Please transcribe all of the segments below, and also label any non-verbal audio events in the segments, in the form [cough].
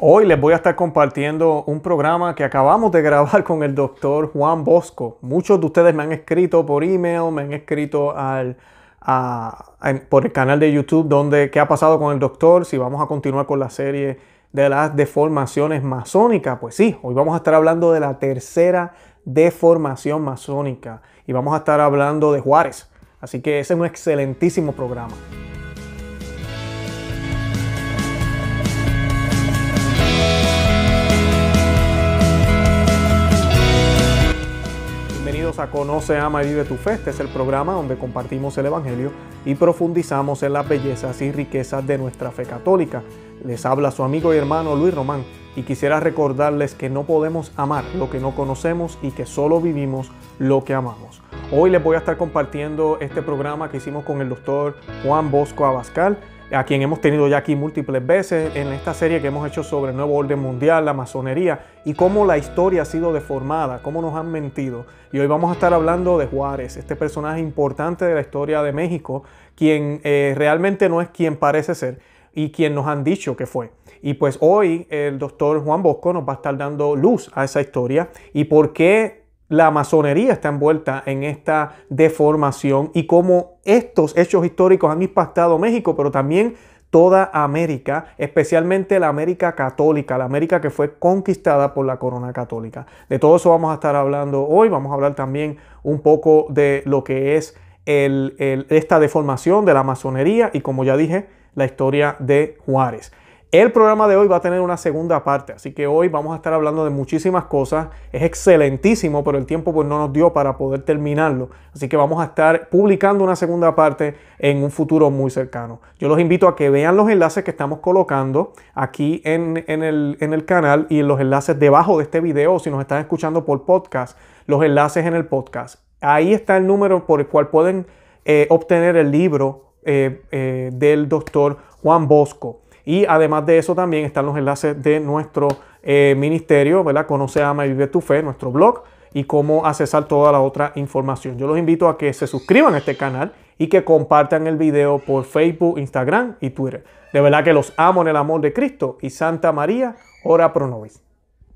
Hoy les voy a estar compartiendo un programa que acabamos de grabar con el doctor Juan Bosco. Muchos de ustedes me han escrito por email, me han escrito al, por el canal de YouTube donde qué ha pasado con el doctor, si vamos a continuar con la serie de las deformaciones masónicas. Pues sí, hoy vamos a estar hablando de la tercera deformación masónica y vamos a estar hablando de Juárez. Así que ese es un excelentísimo programa. Conoce, Ama y Vive tu Fe. Este es el programa donde compartimos el Evangelio y profundizamos en las bellezas y riquezas de nuestra fe católica. Les habla su amigo y hermano Luis Román y quisiera recordarles que no podemos amar lo que no conocemos y que solo vivimos lo que amamos. Hoy les voy a estar compartiendo este programa que hicimos con el doctor Juan Bosco Abascal a quien hemos tenido ya aquí múltiples veces en esta serie que hemos hecho sobre el nuevo orden mundial, la masonería y cómo la historia ha sido deformada, cómo nos han mentido. Y hoy vamos a estar hablando de Juárez, este personaje importante de la historia de México, quien eh, realmente no es quien parece ser y quien nos han dicho que fue. Y pues hoy el doctor Juan Bosco nos va a estar dando luz a esa historia y por qué la masonería está envuelta en esta deformación y cómo estos hechos históricos han impactado México, pero también toda América, especialmente la América católica, la América que fue conquistada por la corona católica. De todo eso vamos a estar hablando hoy, vamos a hablar también un poco de lo que es esta deformación de la masonería y como ya dije, la historia de Juárez. El programa de hoy va a tener una segunda parte, así que hoy vamos a estar hablando de muchísimas cosas. Es excelentísimo, pero el tiempo pues no nos dio para poder terminarlo. Así que vamos a estar publicando una segunda parte en un futuro muy cercano. Yo los invito a que vean los enlaces que estamos colocando aquí en, el, en el canal y los enlaces debajo de este video, si nos están escuchando por podcast, los enlaces en el podcast. Ahí está el número por el cual pueden eh, obtener el libro eh, eh, del doctor Juan Bosco. Y además de eso también están los enlaces de nuestro eh, ministerio, ¿verdad? Conoce, ama y vive tu fe, nuestro blog y cómo accesar toda la otra información. Yo los invito a que se suscriban a este canal y que compartan el video por Facebook, Instagram y Twitter. De verdad que los amo en el amor de Cristo y Santa María, ora pro nobis.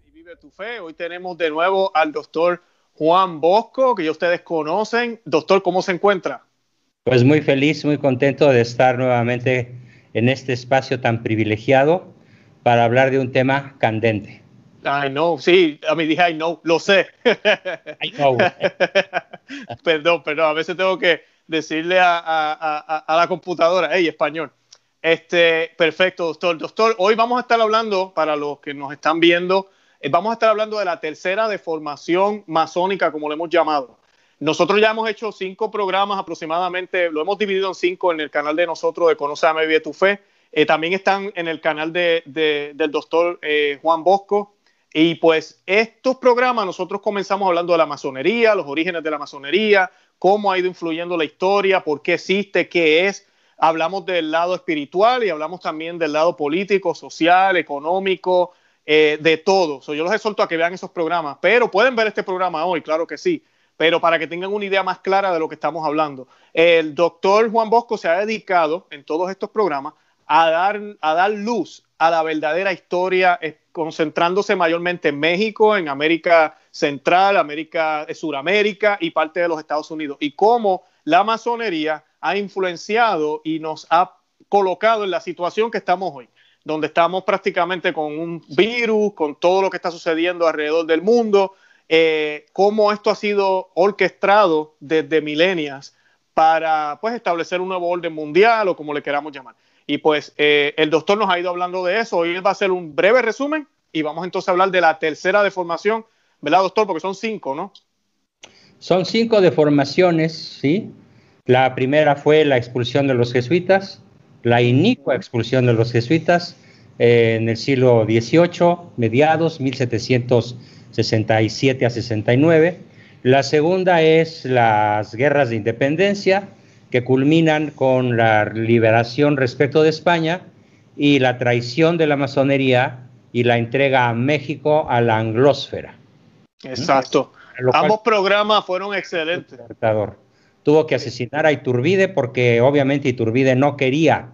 Y vive tu fe. Hoy tenemos de nuevo al doctor Juan Bosco, que ya ustedes conocen. Doctor, ¿cómo se encuentra? Pues muy feliz, muy contento de estar nuevamente en este espacio tan privilegiado para hablar de un tema candente. I know, sí, a mí dije I know, lo sé. I know. [laughs] perdón, perdón, a veces tengo que decirle a, a, a, la computadora, hey, español. Este, perfecto, doctor. Doctor, hoy vamos a estar hablando, para los que nos están viendo, eh, vamos a estar hablando de la tercera deformación masónica, como le hemos llamado. Nosotros ya hemos hecho cinco programas aproximadamente, lo hemos dividido en cinco en el canal de nosotros de Conoce a Vive tu Fe. Eh, también están en el canal de, del doctor eh, Juan Bosco. Y pues estos programas nosotros comenzamos hablando de la masonería, los orígenes de la masonería, cómo ha ido influyendo la historia, por qué existe, qué es. Hablamos del lado espiritual y hablamos también del lado político, social, económico, eh, de todo. yo los exhorto a que vean esos programas, pero pueden ver este programa hoy, claro que sí pero para que tengan una idea más clara de lo que estamos hablando. El doctor Juan Bosco se ha dedicado en todos estos programas a dar, a dar luz a la verdadera historia, eh, concentrándose mayormente en México, en América Central, América, eh, Suramérica y parte de los Estados Unidos, y cómo la masonería ha influenciado y nos ha colocado en la situación que estamos hoy, donde estamos prácticamente con un virus, con todo lo que está sucediendo alrededor del mundo, eh, cómo esto ha sido orquestado desde milenias para pues, establecer un nuevo orden mundial o como le queramos llamar. Y pues eh, el doctor nos ha ido hablando de eso. Hoy va a hacer un breve resumen y vamos entonces a hablar de la tercera deformación, ¿verdad, doctor? Porque son cinco, ¿no? Son cinco deformaciones, ¿sí? La primera fue la expulsión de los jesuitas, la inicua expulsión de los jesuitas eh, en el siglo XVIII, mediados, 1700. 67 a 69. La segunda es las guerras de independencia, que culminan con la liberación respecto de España y la traición de la masonería y la entrega a México a la anglósfera. Exacto. Ambos programas fueron excelentes. Tuvo que asesinar a Iturbide porque obviamente Iturbide no quería,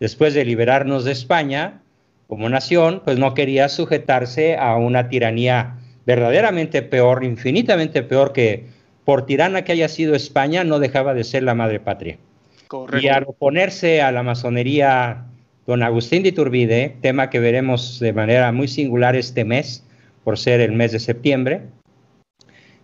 después de liberarnos de España, como nación, pues no quería sujetarse a una tiranía verdaderamente peor, infinitamente peor que por tirana que haya sido España, no dejaba de ser la madre patria. Y al oponerse a la masonería, don Agustín de Iturbide, tema que veremos de manera muy singular este mes, por ser el mes de septiembre,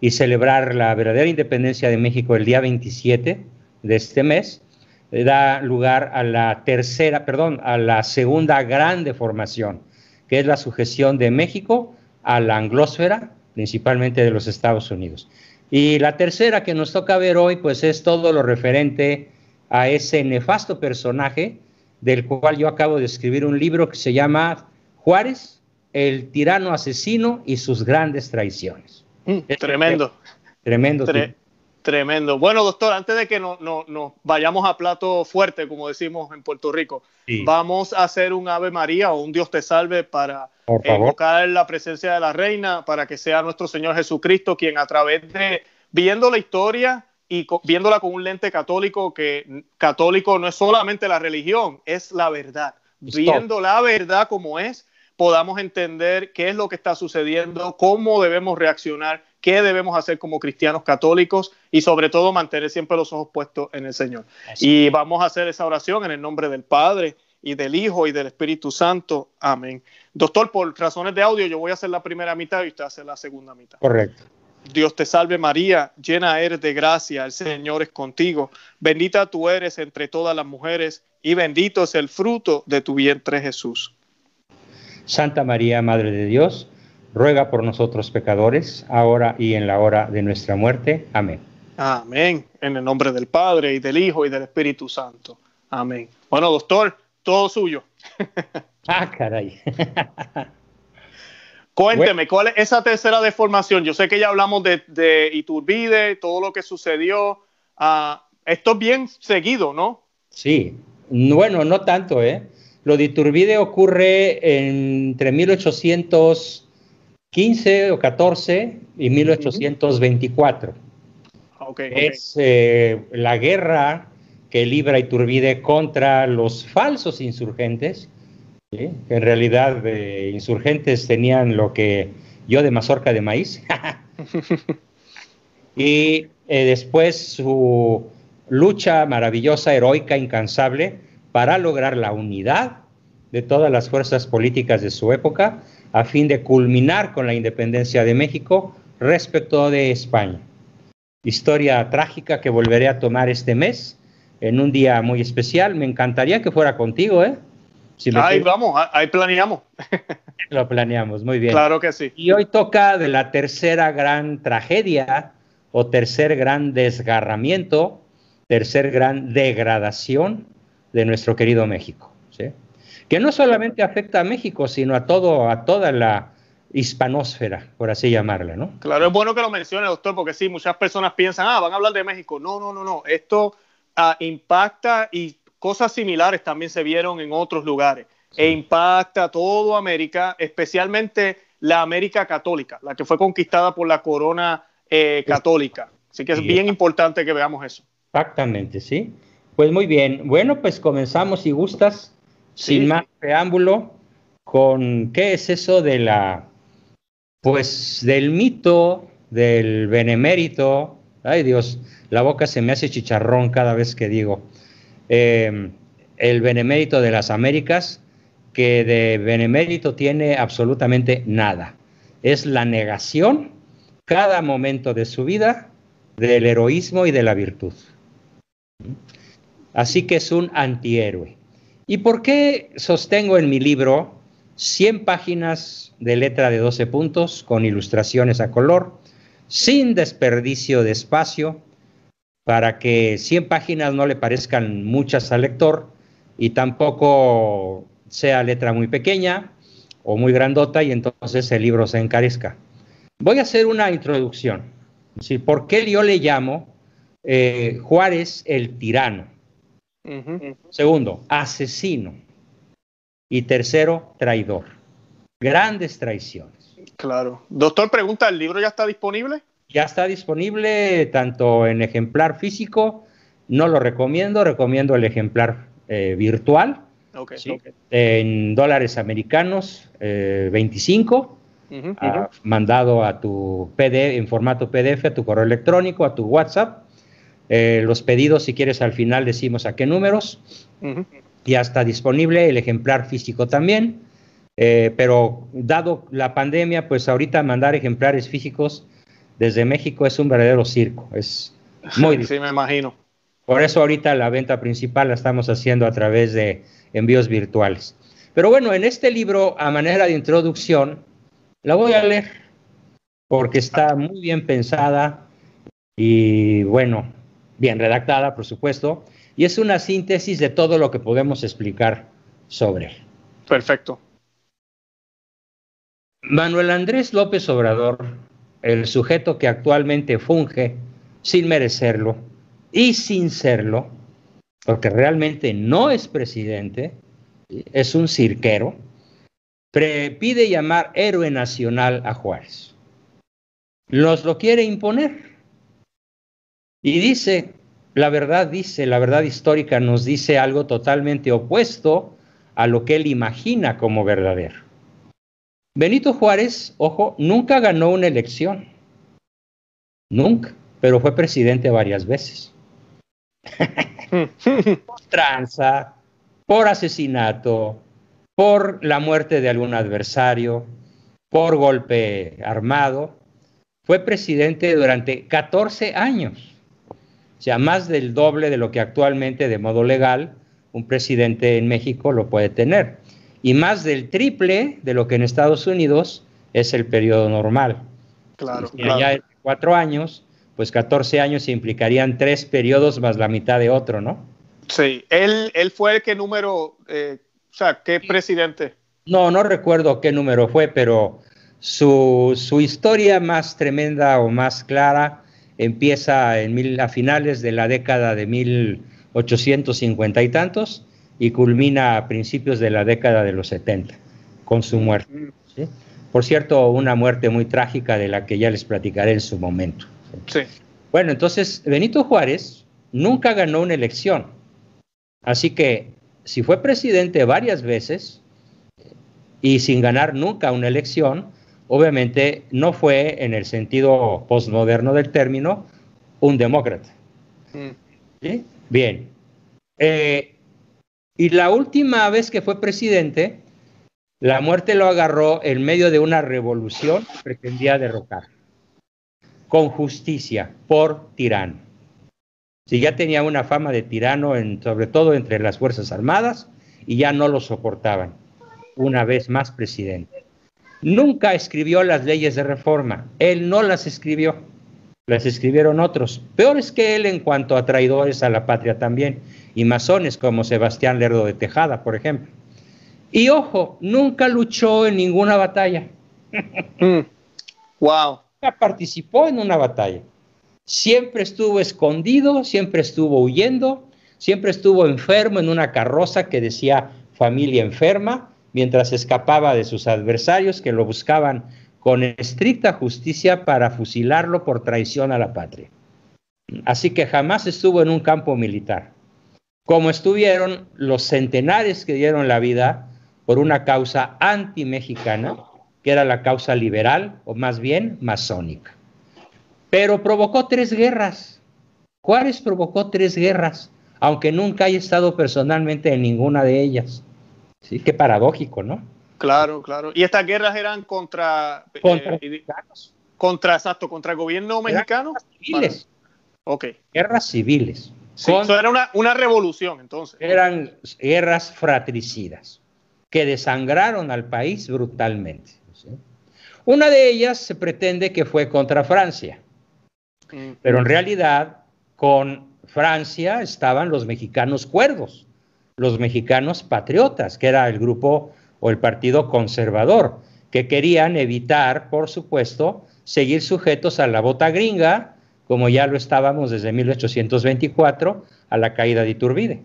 y celebrar la verdadera independencia de México el día 27 de este mes, da lugar a la tercera, perdón, a la segunda gran deformación, que es la sujeción de México a la anglósfera, principalmente de los Estados Unidos. Y la tercera que nos toca ver hoy, pues es todo lo referente a ese nefasto personaje del cual yo acabo de escribir un libro que se llama Juárez, el tirano asesino y sus grandes traiciones. Mm, tremendo. Tremendo. Tremendo. Bueno, doctor, antes de que nos no, vayamos a plato fuerte, como decimos en Puerto Rico, vamos a hacer un Ave María o un Dios te salve para invocar la presencia de la Reina, para que sea nuestro Señor Jesucristo quien a través de, viendo la historia y viéndola con un lente católico, que católico no es solamente la religión, es la verdad. Viendo la verdad como es, podamos entender qué es lo que está sucediendo, cómo debemos reaccionar qué debemos hacer como cristianos católicos y sobre todo mantener siempre los ojos puestos en el Señor. Y vamos a hacer esa oración en el nombre del Padre y del Hijo y del Espíritu Santo. Amén. Doctor, por razones de audio yo voy a hacer la primera mitad y usted hace la segunda mitad. Correcto. Dios te salve María, llena eres de gracia, el Señor es contigo. Bendita tú eres entre todas las mujeres y bendito es el fruto de tu vientre Jesús. Santa María, Madre de Dios, ruega por nosotros pecadores, ahora y en la hora de nuestra muerte. Amén. Amén. En el nombre del Padre y del Hijo y del Espíritu Santo. Amén. Bueno, doctor, todo suyo. [laughs] ah, caray. [laughs] Cuénteme, ¿cuál es esa tercera deformación? Yo sé que ya hablamos de, Iturbide, todo lo que sucedió. Ah, esto es bien seguido, ¿no? Sí, bueno, no tanto, ¿eh? Lo de Iturbide ocurre entre 1800 15 o 14 y 1824. es eh, la guerra que libra Iturbide contra los falsos insurgentes, en realidad eh, insurgentes tenían lo que yo de mazorca de maíz. [laughs] y eh, después su lucha maravillosa, heroica, incansable, para lograr la unidad de todas las fuerzas políticas de su época a fin de culminar con la independencia de México respecto de España. Historia trágica que volveré a tomar este mes en un día muy especial. Me encantaría que fuera contigo, ¿eh? ahí vamos, ahí planeamos. [laughs] Lo planeamos, muy bien. Claro que sí. Y hoy toca de la tercera gran tragedia o tercer gran desgarramiento, tercer gran degradación de nuestro querido México. ¿sí? Que no solamente afecta a México, sino a todo, a toda la hispanósfera, por así llamarla, ¿no? Claro, es bueno que lo mencione, doctor, porque sí, muchas personas piensan, ah, van a hablar de México. No, no, no, no. Esto ah, impacta y cosas similares también se vieron en otros lugares. E impacta a toda América, especialmente la América católica, la que fue conquistada por la corona eh, católica. Así que es bien importante que veamos eso. Exactamente, sí. Pues muy bien. Bueno, pues comenzamos si gustas sin más preámbulo, con qué es eso de la, pues del mito del benemérito, ay Dios, la boca se me hace chicharrón cada vez que digo, em, el benemérito de las Américas, que de benemérito tiene absolutamente nada. Es la negación cada momento de su vida del heroísmo y de la virtud. Así que es un antihéroe. ¿Y por qué sostengo en mi libro 100 páginas de letra de 12 puntos con ilustraciones a color, sin desperdicio de espacio, para que 100 páginas no le parezcan muchas al lector y tampoco sea letra muy pequeña o muy grandota y entonces el libro se encarezca? Voy a hacer una introducción. ¿Por qué yo le llamo eh, Juárez el tirano? Segundo, asesino. Y tercero, traidor. Grandes traiciones. Claro. Doctor, pregunta, ¿el libro ya está disponible? Ya está disponible tanto en ejemplar físico, no lo recomiendo, recomiendo el ejemplar eh, virtual, En dólares americanos, 25. Eh, mandado a tu PDF, en formato PDF, a tu correo electrónico, a tu WhatsApp. Eh, los pedidos, si quieres, al final decimos a qué números. Ya está disponible el ejemplar físico también. Eh, pero dado la pandemia, pues ahorita mandar ejemplares físicos desde México es un verdadero circo. Es muy difícil. [laughs] Sí, me imagino. Por eso ahorita la venta principal la estamos haciendo a través de envíos virtuales. Pero bueno, en este libro, a manera de introducción, la voy a leer porque está muy bien pensada y bueno, bien redactada, por supuesto, y es una síntesis de todo lo que podemos explicar sobre él. Perfecto. Manuel Andrés López Obrador, el sujeto que actualmente funge sin merecerlo y sin serlo, porque realmente no es presidente, es un cirquero, pide llamar héroe nacional a Juárez. Nos lo quiere imponer. Y dice, la verdad dice, la verdad histórica nos dice algo totalmente opuesto a lo que él imagina como verdadero. Benito Juárez, ojo, nunca ganó una elección. Nunca, pero fue presidente varias veces. [laughs] por tranza, por asesinato, por la muerte de algún adversario, por golpe armado. Fue presidente durante 14 años, o sea, más del doble de lo que actualmente de modo legal un presidente en México lo puede tener, y más del triple de lo que en Estados Unidos es el periodo normal. Claro. Y allá en cuatro años, pues 14 años implicarían tres periodos más la mitad de otro, ¿no? Sí, él, él fue el que número, eh, o sea, ¿qué presidente? No, no recuerdo qué número fue, pero su, historia más tremenda o más clara empieza en mil, a finales de la década de 1850 y tantos y culmina a principios de la década de los 70 con su muerte. Mm. Por cierto, una muerte muy trágica de la que ya les platicaré en su momento. Bueno, entonces Benito Juárez nunca ganó una elección. Así que si fue presidente varias veces y sin ganar nunca una elección, obviamente no fue en el sentido postmoderno del término un demócrata. Mm. Bien. Eh, y la última vez que fue presidente, la muerte lo agarró en medio de una revolución que pretendía derrocar con justicia por tirano. Si ya tenía una fama de tirano, en, sobre todo entre las Fuerzas Armadas, y ya no lo soportaban. Una vez más presidente. Nunca escribió las leyes de reforma. Él no las escribió. Las escribieron otros. Peores que él en cuanto a traidores a la patria también. Y masones como Sebastián Lerdo de Tejada, por ejemplo. Y ojo, nunca luchó en ninguna batalla. [laughs] Mm. Wow participó en una batalla. Siempre estuvo escondido, siempre estuvo huyendo, siempre estuvo enfermo en una carroza que decía familia enferma, mientras escapaba de sus adversarios que lo buscaban con estricta justicia para fusilarlo por traición a la patria. Así que jamás estuvo en un campo militar, como estuvieron los centenares que dieron la vida por una causa anti-mexicana que era la causa liberal, o más bien masónica. Pero provocó tres guerras. Juárez provocó tres guerras, aunque nunca haya estado personalmente en ninguna de ellas. Sí, qué paradójico, ¿no? Claro, claro. Y estas guerras eran contra. Contra eh, Contra, exacto, contra el gobierno mexicano. Civiles. Ok. Guerras civiles. eso era una, una revolución, entonces. Eran guerras fratricidas que desangraron al país brutalmente. Una de ellas se pretende que fue contra Francia, mm. pero en realidad con Francia estaban los mexicanos cuerdos, los mexicanos patriotas, que era el grupo o el partido conservador, que querían evitar, por supuesto, seguir sujetos a la bota gringa, como ya lo estábamos desde 1824, a la caída de Iturbide.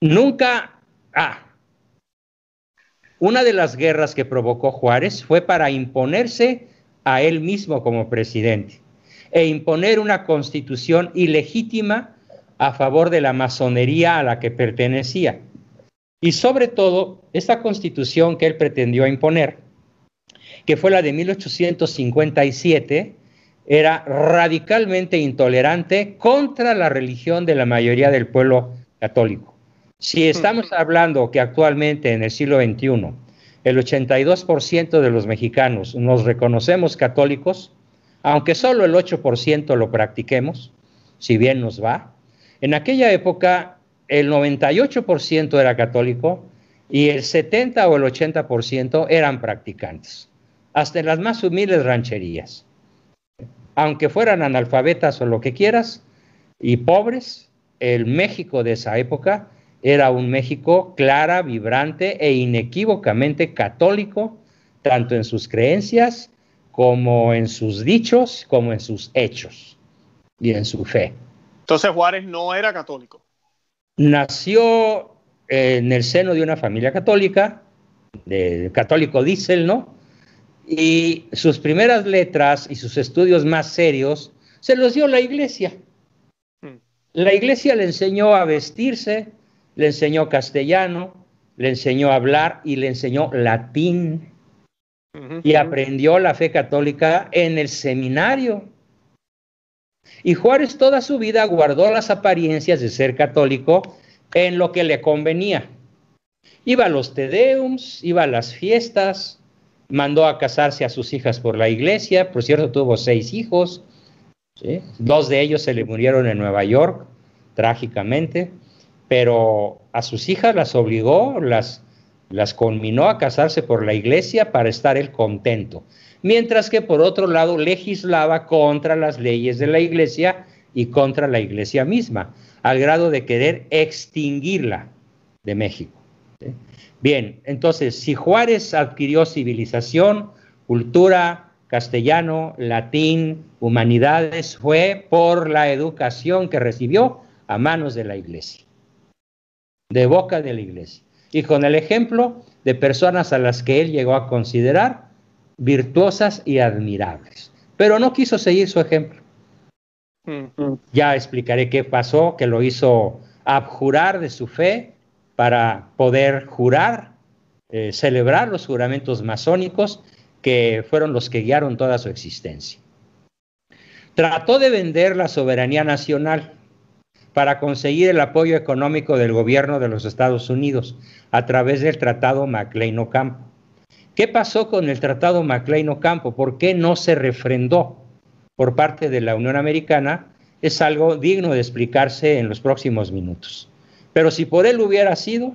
Nunca, ah, una de las guerras que provocó Juárez fue para imponerse a él mismo como presidente e imponer una constitución ilegítima a favor de la masonería a la que pertenecía. Y sobre todo, esta constitución que él pretendió imponer, que fue la de 1857, era radicalmente intolerante contra la religión de la mayoría del pueblo católico. Si estamos hablando que actualmente en el siglo XXI el 82% de los mexicanos nos reconocemos católicos, aunque solo el 8% lo practiquemos, si bien nos va, en aquella época el 98% era católico y el 70 o el 80% eran practicantes, hasta en las más humildes rancherías aunque fueran analfabetas o lo que quieras, y pobres, el México de esa época era un México clara, vibrante e inequívocamente católico, tanto en sus creencias como en sus dichos, como en sus hechos y en su fe. Entonces Juárez no era católico. Nació en el seno de una familia católica, de católico diésel, ¿no? y sus primeras letras y sus estudios más serios se los dio la iglesia. Hmm. La iglesia le enseñó a vestirse, le enseñó castellano, le enseñó a hablar y le enseñó latín. Y aprendió la fe católica en el seminario. Y Juárez toda su vida guardó las apariencias de ser católico en lo que le convenía. Iba a los tedeums, iba a las fiestas, mandó a casarse a sus hijas por la iglesia, por cierto tuvo seis hijos, dos de ellos se le murieron en Nueva York, trágicamente, pero a sus hijas las obligó, las, las conminó a casarse por la iglesia para estar él contento, mientras que por otro lado legislaba contra las leyes de la iglesia y contra la iglesia misma, al grado de querer extinguirla de México. Bien, entonces, si Juárez adquirió civilización, cultura, castellano, latín, humanidades, fue por la educación que recibió a manos de la iglesia, de boca de la iglesia, y con el ejemplo de personas a las que él llegó a considerar virtuosas y admirables. Pero no quiso seguir su ejemplo. Mm. Ya explicaré qué pasó, que lo hizo abjurar de su fe para poder jurar, eh, celebrar los juramentos masónicos que fueron los que guiaron toda su existencia. Trató de vender la soberanía nacional para conseguir el apoyo económico del gobierno de los Estados Unidos a través del Tratado MacLean-Ocampo. ¿Qué pasó con el Tratado MacLean-Ocampo? ¿Por qué no se refrendó por parte de la Unión Americana? Es algo digno de explicarse en los próximos minutos. Pero si por él hubiera sido,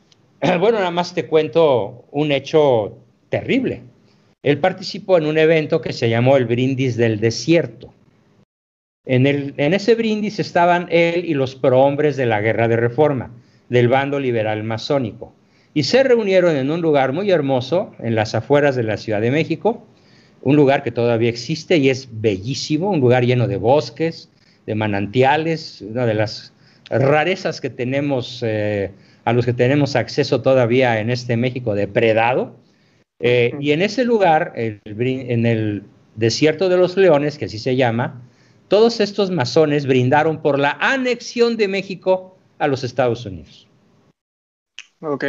[clears throat] bueno, nada más te cuento un hecho terrible. Él participó en un evento que se llamó el Brindis del Desierto. En, el, en ese brindis estaban él y los prohombres de la Guerra de Reforma, del bando liberal masónico. Y se reunieron en un lugar muy hermoso, en las afueras de la Ciudad de México, un lugar que todavía existe y es bellísimo, un lugar lleno de bosques, de manantiales, una de las rarezas que tenemos, eh, a los que tenemos acceso todavía en este México depredado. Eh, y en ese lugar, en el desierto de los leones, que así se llama, todos estos masones brindaron por la anexión de México a los Estados Unidos. Ok.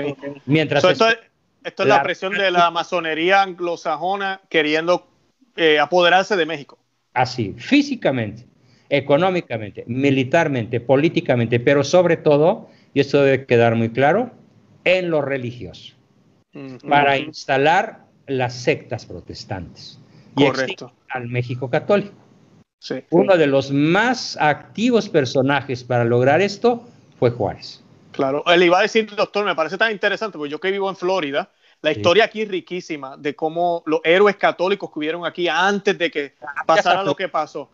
Mientras esto, es, la, presión de la masonería anglosajona queriendo eh, apoderarse de México. Así, físicamente económicamente, militarmente, políticamente, pero sobre todo, y esto debe quedar muy claro, en lo religioso, para instalar las sectas protestantes Correcto. y al México católico. Uno de los más activos personajes para lograr esto fue Juárez. Claro, él iba a decir, doctor, me parece tan interesante, porque yo que vivo en Florida, la historia aquí es riquísima de cómo los héroes católicos que hubieron aquí antes de que pasara lo que pasó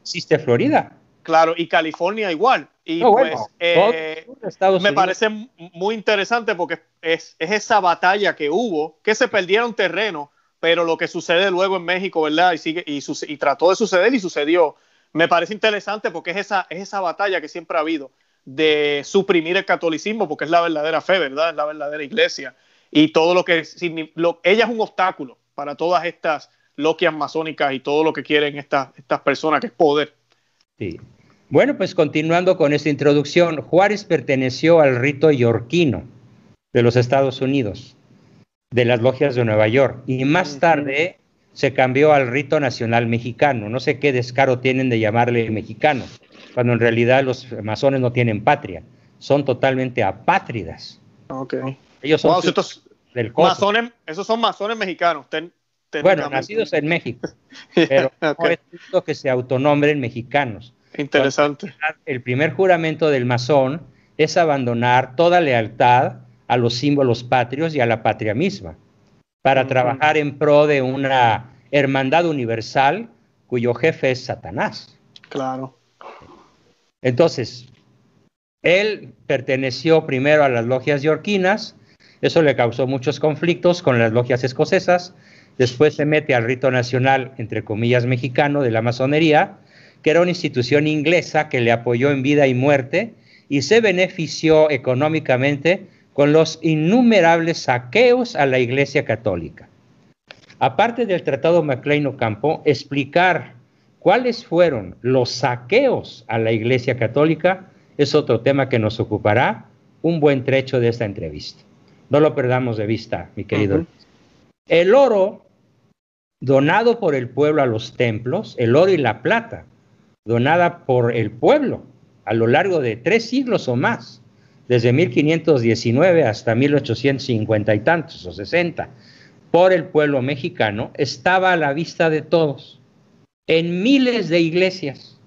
existe Florida. Claro, y California igual. Y pues eh, me parece muy interesante porque es, esa batalla que hubo, que se perdieron terreno, pero lo que sucede luego en México, ¿verdad? Y, sigue, y, y trató de suceder y sucedió. Me parece interesante porque es esa, es esa batalla que siempre ha habido de suprimir el catolicismo, porque es la verdadera fe, ¿verdad? Es la verdadera iglesia. Y todo lo que... Lo, ella es un obstáculo para todas estas loquias masónicas y todo lo que quieren estas, estas personas, que es poder. Sí. Bueno, pues continuando con esta introducción, Juárez perteneció al rito yorquino de los Estados Unidos, de las logias de Nueva York, y más tarde se cambió al rito nacional mexicano. No sé qué descaro tienen de llamarle mexicano, cuando en realidad los masones no tienen patria, son totalmente apátridas. Ok. Ellos son del masones, esos son masones mexicanos. bueno, nacidos en México, [laughs] pero no es justo que se autonombren mexicanos. Interesante. El primer juramento del masón es abandonar toda lealtad a los símbolos patrios y a la patria misma, para trabajar en pro de una hermandad universal cuyo jefe es Satanás. Claro. Entonces, él perteneció primero a las logias yorquinas, eso le causó muchos conflictos con las logias escocesas, después se mete al rito nacional, entre comillas, mexicano de la masonería, que era una institución inglesa que le apoyó en vida y muerte y se benefició económicamente con los innumerables saqueos a la Iglesia Católica. Aparte del Tratado Maclean Ocampo, explicar cuáles fueron los saqueos a la Iglesia Católica es otro tema que nos ocupará un buen trecho de esta entrevista. No lo perdamos de vista, mi querido. El oro donado por el pueblo a los templos, el oro y la plata, donada por el pueblo a lo largo de tres siglos o más, desde 1519 hasta 1850 y tantos o 60, por el pueblo mexicano, estaba a la vista de todos, en miles de iglesias,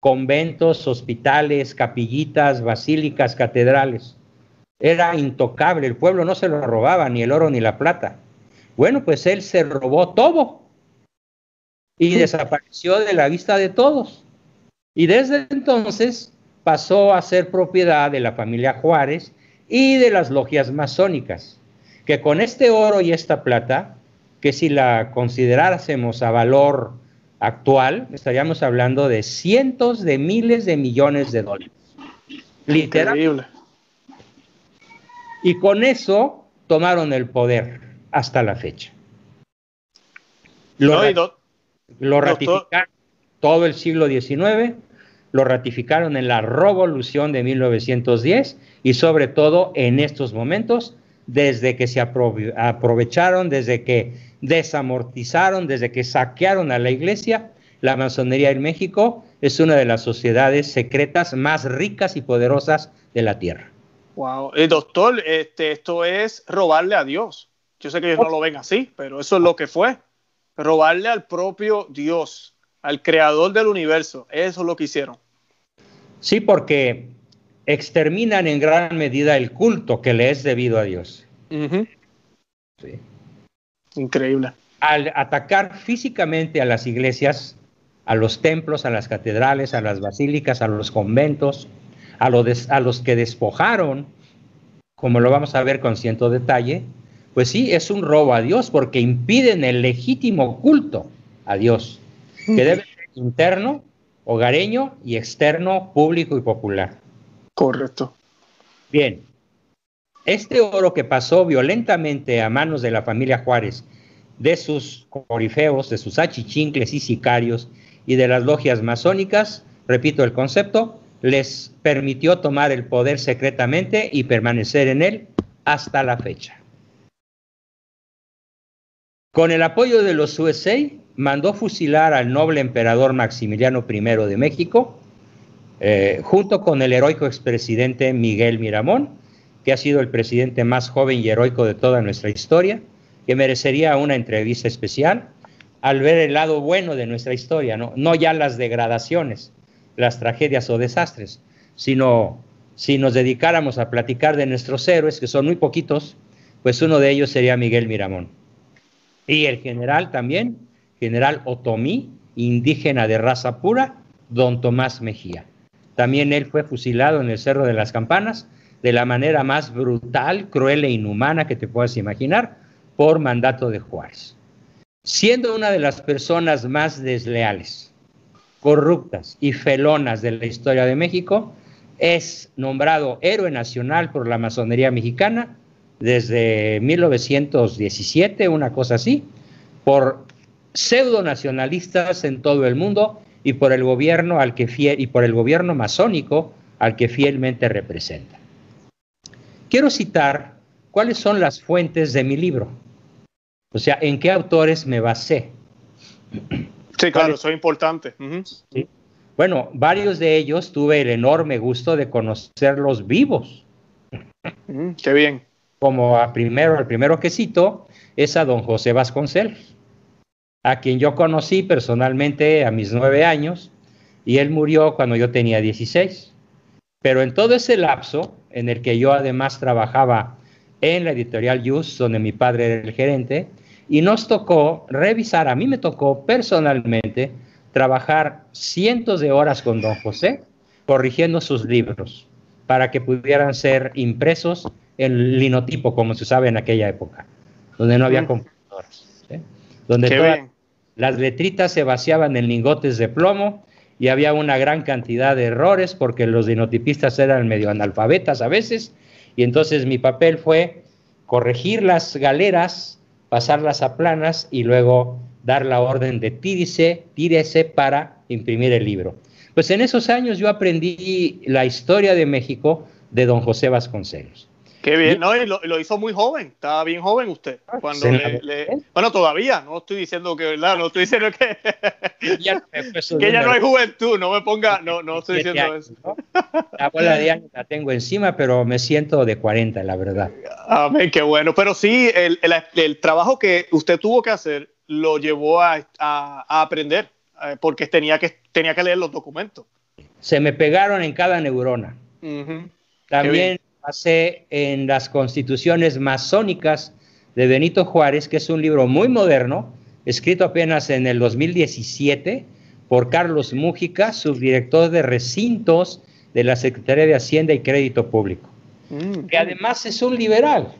conventos, hospitales, capillitas, basílicas, catedrales. Era intocable, el pueblo no se lo robaba, ni el oro ni la plata. Bueno, pues él se robó todo y desapareció de la vista de todos. Y desde entonces pasó a ser propiedad de la familia Juárez y de las logias masónicas, que con este oro y esta plata, que si la considerásemos a valor actual, estaríamos hablando de cientos de miles de millones de dólares. Literal. Y con eso tomaron el poder hasta la fecha. Lo, lo ratificaron todo el siglo XIX, lo ratificaron en la revolución de 1910 y sobre todo en estos momentos, desde que se aprovecharon, desde que desamortizaron, desde que saquearon a la iglesia, la masonería en México es una de las sociedades secretas más ricas y poderosas de la tierra. Wow, eh, doctor, este, esto es robarle a Dios. Yo sé que ellos no lo ven así, pero eso es lo que fue. Robarle al propio Dios al creador del universo. Eso es lo que hicieron. Sí, porque exterminan en gran medida el culto que le es debido a Dios. sí. Increíble. Al atacar físicamente a las iglesias, a los templos, a las catedrales, a las basílicas, a los conventos, a, a los que despojaron, como lo vamos a ver con cierto detalle, pues sí, es un robo a Dios porque impiden el legítimo culto a Dios que debe ser interno, hogareño y externo, público y popular. Correcto. Bien, este oro que pasó violentamente a manos de la familia Juárez, de sus corifeos, de sus achichincles y sicarios y de las logias masónicas, repito el concepto, les permitió tomar el poder secretamente y permanecer en él hasta la fecha. Con el apoyo de los USA, mandó fusilar al noble emperador Maximiliano I de México, eh, junto con el heroico expresidente Miguel Miramón, que ha sido el presidente más joven y heroico de toda nuestra historia, que merecería una entrevista especial al ver el lado bueno de nuestra historia, no, no ya las degradaciones, las tragedias o desastres, sino si nos dedicáramos a platicar de nuestros héroes, que son muy poquitos, pues uno de ellos sería Miguel Miramón. Y el general también, general Otomí, indígena de raza pura, don Tomás Mejía. También él fue fusilado en el Cerro de las Campanas de la manera más brutal, cruel e inhumana que te puedas imaginar, por mandato de Juárez. Siendo una de las personas más desleales, corruptas y felonas de la historia de México, es nombrado héroe nacional por la masonería mexicana desde 1917, una cosa así, por pseudo nacionalistas en todo el mundo y por el gobierno al que y por el gobierno masónico al que fielmente representa. Quiero citar cuáles son las fuentes de mi libro. O sea, en qué autores me basé. Sí, claro, eso es importante. Bueno, varios de ellos tuve el enorme gusto de conocerlos vivos. qué bien. Como a primero, el primero que cito es a don José Vasconcelos, a quien yo conocí personalmente a mis nueve años y él murió cuando yo tenía 16. Pero en todo ese lapso, en el que yo además trabajaba en la editorial Yus, donde mi padre era el gerente, y nos tocó revisar, a mí me tocó personalmente trabajar cientos de horas con don José corrigiendo sus libros para que pudieran ser impresos en linotipo, como se sabe en aquella época, donde no había computadoras, donde todas las letritas se vaciaban en lingotes de plomo y había una gran cantidad de errores porque los linotipistas eran medio analfabetas a veces, y entonces mi papel fue corregir las galeras pasarlas a planas y luego dar la orden de tírese, tírese para imprimir el libro. Pues en esos años yo aprendí la historia de México de don José Vasconcelos. Qué bien, no, y lo, hizo muy joven, estaba bien joven usted. Ah, cuando bueno, todavía, no estoy diciendo que, ¿verdad? No estoy diciendo que, [laughs] ya, que ya no hay juventud, no me ponga, no, no estoy diciendo eso. La bola de años la tengo encima, pero me siento de 40, la verdad. Amén, qué bueno. Pero sí, el, el, trabajo que usted tuvo que hacer lo llevó a, a, aprender, eh, porque tenía que, tenía que leer los documentos. Se me pegaron en cada neurona. También pasé en las constituciones masónicas de Benito Juárez, que es un libro muy moderno, escrito apenas en el 2017 por Carlos Mújica, subdirector de recintos de la Secretaría de Hacienda y Crédito Público, mm. que además es un liberal.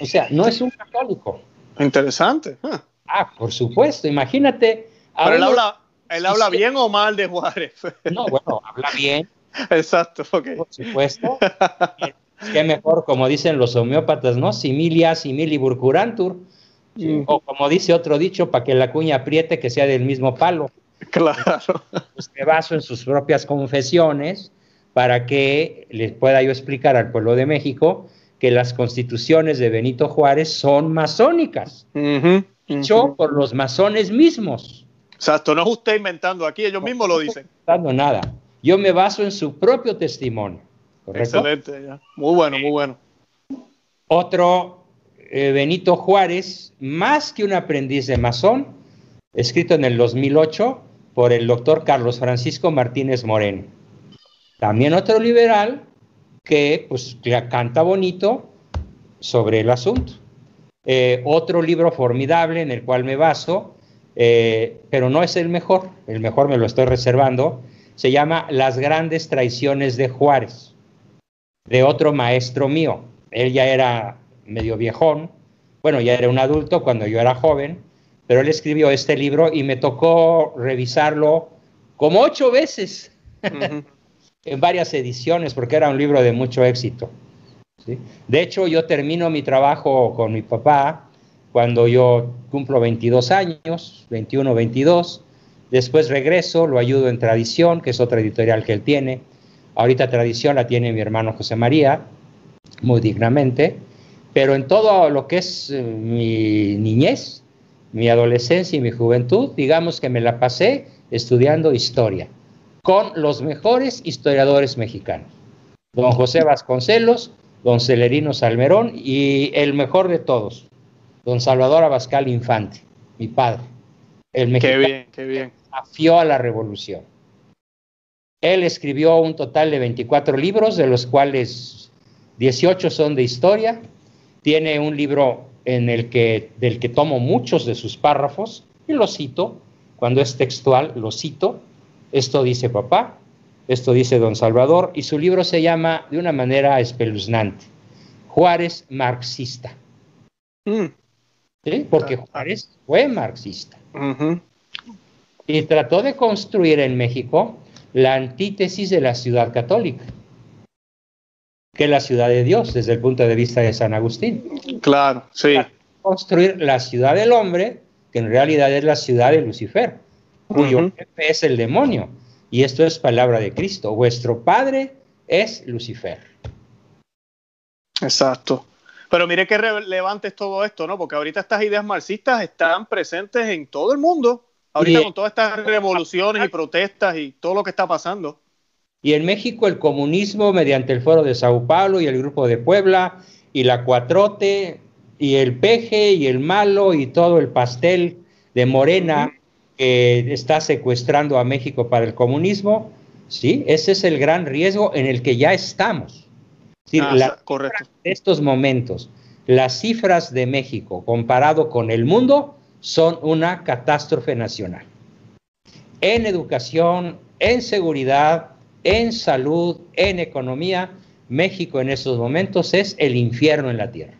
O sea, no es un católico. Interesante. Ah, por supuesto, imagínate. Pero él habla, él habla bien o mal de Juárez. No, bueno, habla bien, [laughs] Exacto, ok. Por supuesto. Qué mejor, como dicen los homeópatas, ¿no? Similia, simili burcurantur. O como dice otro dicho, para que la cuña apriete, que sea del mismo palo. Claro. Pues me baso en sus propias confesiones para que les pueda yo explicar al pueblo de México que las constituciones de Benito Juárez son masónicas. Dicho por los masones mismos. Exacto, no es usted inventando aquí, ellos mismos lo dicen. No inventando nada. Yo me baso en su propio testimonio. Excelente, ya. muy bueno, muy bueno. Otro, eh, Benito Juárez, más que un aprendiz de masón, escrito en el 2008 por el doctor Carlos Francisco Martínez Moreno. También otro liberal que pues canta bonito sobre el asunto. Eh, otro libro formidable en el cual me baso, eh, pero no es el mejor, el mejor me lo estoy reservando, se llama Las grandes traiciones de Juárez, de otro maestro mío. Él ya era medio viejón, bueno, ya era un adulto cuando yo era joven, pero él escribió este libro y me tocó revisarlo como ocho veces [laughs] en varias ediciones porque era un libro de mucho éxito. De hecho, yo termino mi trabajo con mi papá cuando yo cumplo 22 años, 21, 22, Después regreso, lo ayudo en Tradición, que es otra editorial que él tiene. Ahorita Tradición la tiene mi hermano José María, muy dignamente. Pero en todo lo que es eh, mi niñez, mi adolescencia y mi juventud, digamos que me la pasé estudiando historia con los mejores historiadores mexicanos. Don José Vasconcelos, don Celerino Salmerón y el mejor de todos, don Salvador Abascal Infante, mi padre. El mexicano, qué bien, qué bien afió a la revolución. Él escribió un total de 24 libros, de los cuales 18 son de historia. Tiene un libro en el que, del que tomo muchos de sus párrafos y lo cito. Cuando es textual, lo cito. Esto dice papá, esto dice don Salvador, y su libro se llama de una manera espeluznante, Juárez marxista. Mm. Porque Juárez fue marxista y trató de construir en México la antítesis de la ciudad católica, que es la ciudad de Dios desde el punto de vista de San Agustín. Claro, sí. Construir la ciudad del hombre, que en realidad es la ciudad de Lucifer, cuyo jefe es el demonio. Y esto es palabra de Cristo. Vuestro padre es Lucifer. Exacto. Pero mire qué relevante es todo esto, ¿no? Porque ahorita estas ideas marxistas están presentes en todo el mundo. Ahorita con todas estas revoluciones y protestas y todo lo que está pasando. Y en México el comunismo mediante el Foro de Sao Paulo y el Grupo de Puebla y la Cuatrote y el peje y el malo y todo el pastel de Morena que está secuestrando a México para el comunismo, ¿sí? Ese es el gran riesgo en el que ya estamos. Ah, correcto. estos momentos, las cifras de México comparado con el mundo son una catástrofe nacional. En educación, en seguridad, en salud, en economía, México en estos momentos es el infierno en la tierra.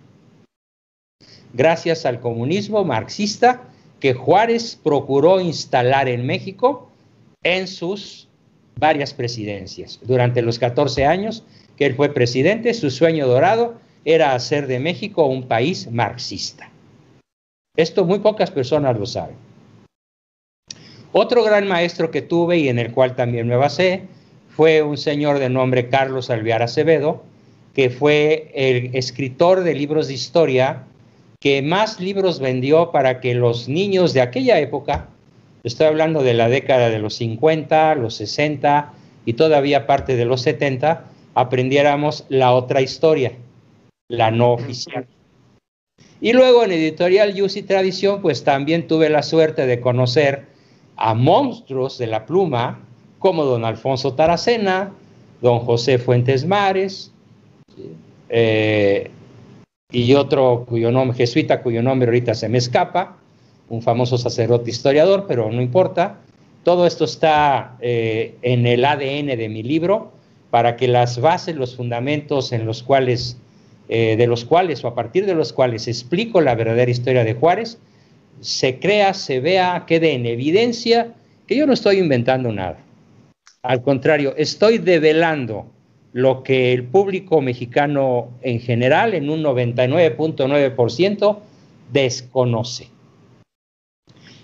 Gracias al comunismo marxista que Juárez procuró instalar en México en sus varias presidencias. Durante los 14 años que él fue presidente, su sueño dorado era hacer de México un país marxista. Esto muy pocas personas lo saben. Otro gran maestro que tuve y en el cual también me basé fue un señor de nombre Carlos Alvear Acevedo, que fue el escritor de libros de historia que más libros vendió para que los niños de aquella época, estoy hablando de la década de los 50, los 60 y todavía parte de los 70, aprendiéramos la otra historia, la no oficial. Y luego en Editorial Yus y Tradición, pues también tuve la suerte de conocer a monstruos de la pluma, como don Alfonso Taracena, don José Fuentes Mares, eh, y otro cuyo nombre, jesuita, cuyo nombre ahorita se me escapa, un famoso sacerdote historiador, pero no importa. Todo esto está eh, en el ADN de mi libro, para que las bases, los fundamentos en los cuales eh, de los cuales o a partir de los cuales explico la verdadera historia de Juárez, se crea, se vea, quede en evidencia que yo no estoy inventando nada. Al contrario, estoy develando lo que el público mexicano en general, en un 99.9%, desconoce.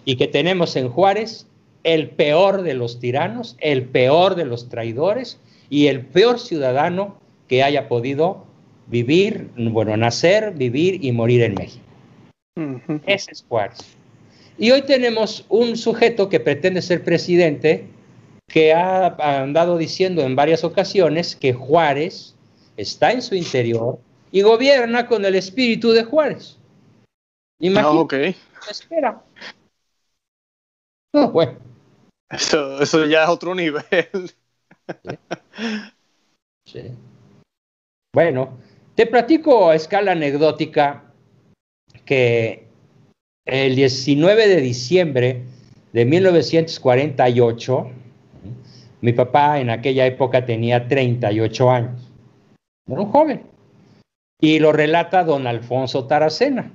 Y que tenemos en Juárez el peor de los tiranos, el peor de los traidores y el peor ciudadano que haya podido vivir, bueno, nacer, vivir y morir en México. Ese es Juárez. Y hoy tenemos un sujeto que pretende ser presidente que ha andado diciendo en varias ocasiones que Juárez está en su interior y gobierna con el espíritu de Juárez. Imagínate. Ah, espera. bueno. Eso, eso ya es otro nivel. sí. Bueno, te platico a escala anecdótica que el 19 de diciembre de 1948, mi papá en aquella época tenía 38 años, era un joven, y lo relata don Alfonso Taracena,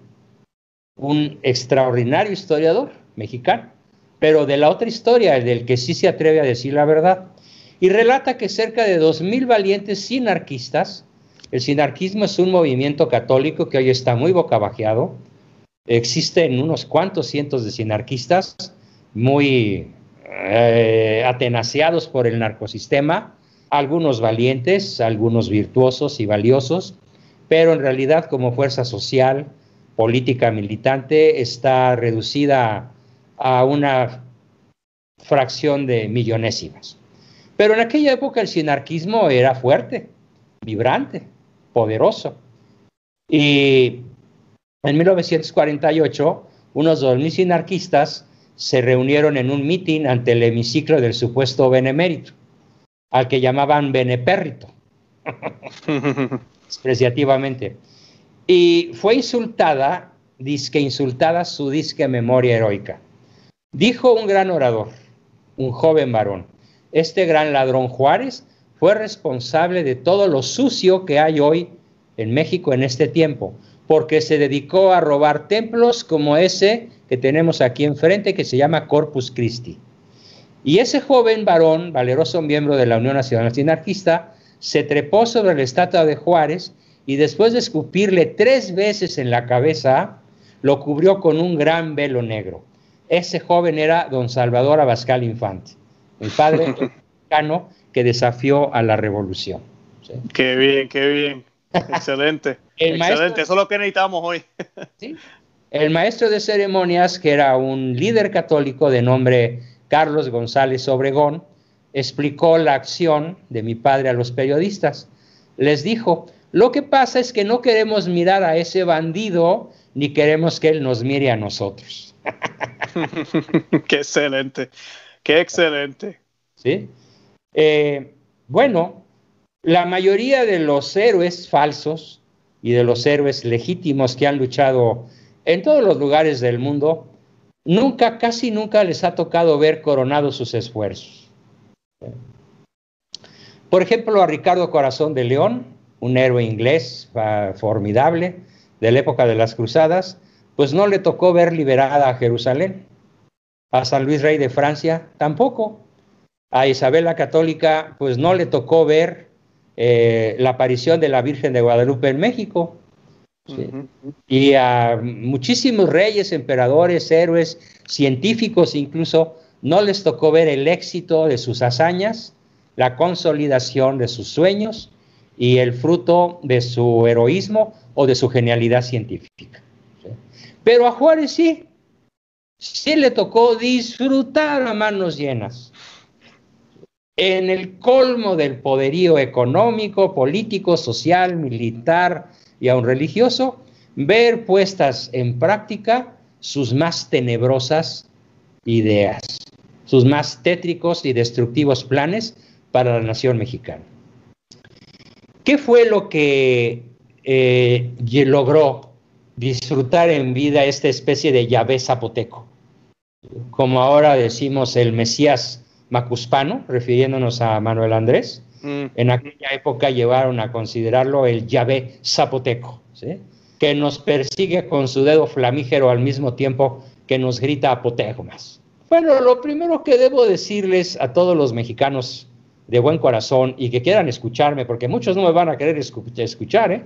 un extraordinario historiador mexicano, pero de la otra historia, del que sí se atreve a decir la verdad, y relata que cerca de 2.000 valientes sinarquistas el sinarquismo es un movimiento católico que hoy está muy bocabajeado. Existen unos cuantos cientos de sinarquistas muy eh, atenaciados por el narcosistema, algunos valientes, algunos virtuosos y valiosos, pero en realidad como fuerza social, política, militante, está reducida a una fracción de millonésimas. Pero en aquella época el sinarquismo era fuerte, vibrante poderoso. Y en 1948, unos dos sinarquistas se reunieron en un mitin ante el hemiciclo del supuesto benemérito, al que llamaban benepérrito, [laughs] despreciativamente. Y fue insultada, disque insultada su disque memoria heroica. Dijo un gran orador, un joven varón, este gran ladrón Juárez fue responsable de todo lo sucio que hay hoy en México en este tiempo, porque se dedicó a robar templos como ese que tenemos aquí enfrente, que se llama Corpus Christi. Y ese joven varón, valeroso miembro de la Unión Nacional Sinarquista, se trepó sobre la estatua de Juárez y después de escupirle tres veces en la cabeza, lo cubrió con un gran velo negro. ese joven era don Salvador Abascal Infante, el padre [laughs] mexicano que desafió a la revolución. Qué bien, qué bien. Excelente. [laughs] Excelente, eso es lo que necesitamos hoy. [laughs] El maestro de ceremonias, que era un líder católico de nombre Carlos González Obregón, explicó la acción de mi padre a los periodistas. Les dijo, lo que pasa es que no queremos mirar a ese bandido ni queremos que él nos mire a nosotros. [laughs] qué excelente, qué excelente. ¿Sí? Eh, bueno, la mayoría de los héroes falsos y de los héroes legítimos que han luchado en todos los lugares del mundo, nunca, casi nunca les ha tocado ver coronados sus esfuerzos. Por ejemplo, a Ricardo Corazón de León, un héroe inglés formidable de la época de las Cruzadas, pues no le tocó ver liberada a Jerusalén. A San Luis Rey de Francia tampoco. A Isabel la Católica, pues no le tocó ver eh, la aparición de la Virgen de Guadalupe en México. Y a muchísimos reyes, emperadores, héroes, científicos incluso, no les tocó ver el éxito de sus hazañas, la consolidación de sus sueños y el fruto de su heroísmo o de su genialidad científica. Pero a Juárez sí, sí le tocó disfrutar a manos llenas. En el colmo del poderío económico, político, social, militar y aún religioso, ver puestas en práctica sus más tenebrosas ideas, sus más tétricos y destructivos planes para la nación mexicana. ¿Qué fue lo que eh, logró disfrutar en vida esta especie de Yahvé zapoteco? Como ahora decimos el Mesías macuspano, refiriéndonos a Manuel Andrés. Mm. En aquella época llevaron a considerarlo el Yahvé zapoteco, que nos persigue con su dedo flamígero al mismo tiempo que nos grita apotegmas. Bueno, lo primero que debo decirles a todos los mexicanos de buen corazón y que quieran escucharme, porque muchos no me van a querer escuchar, ¿eh?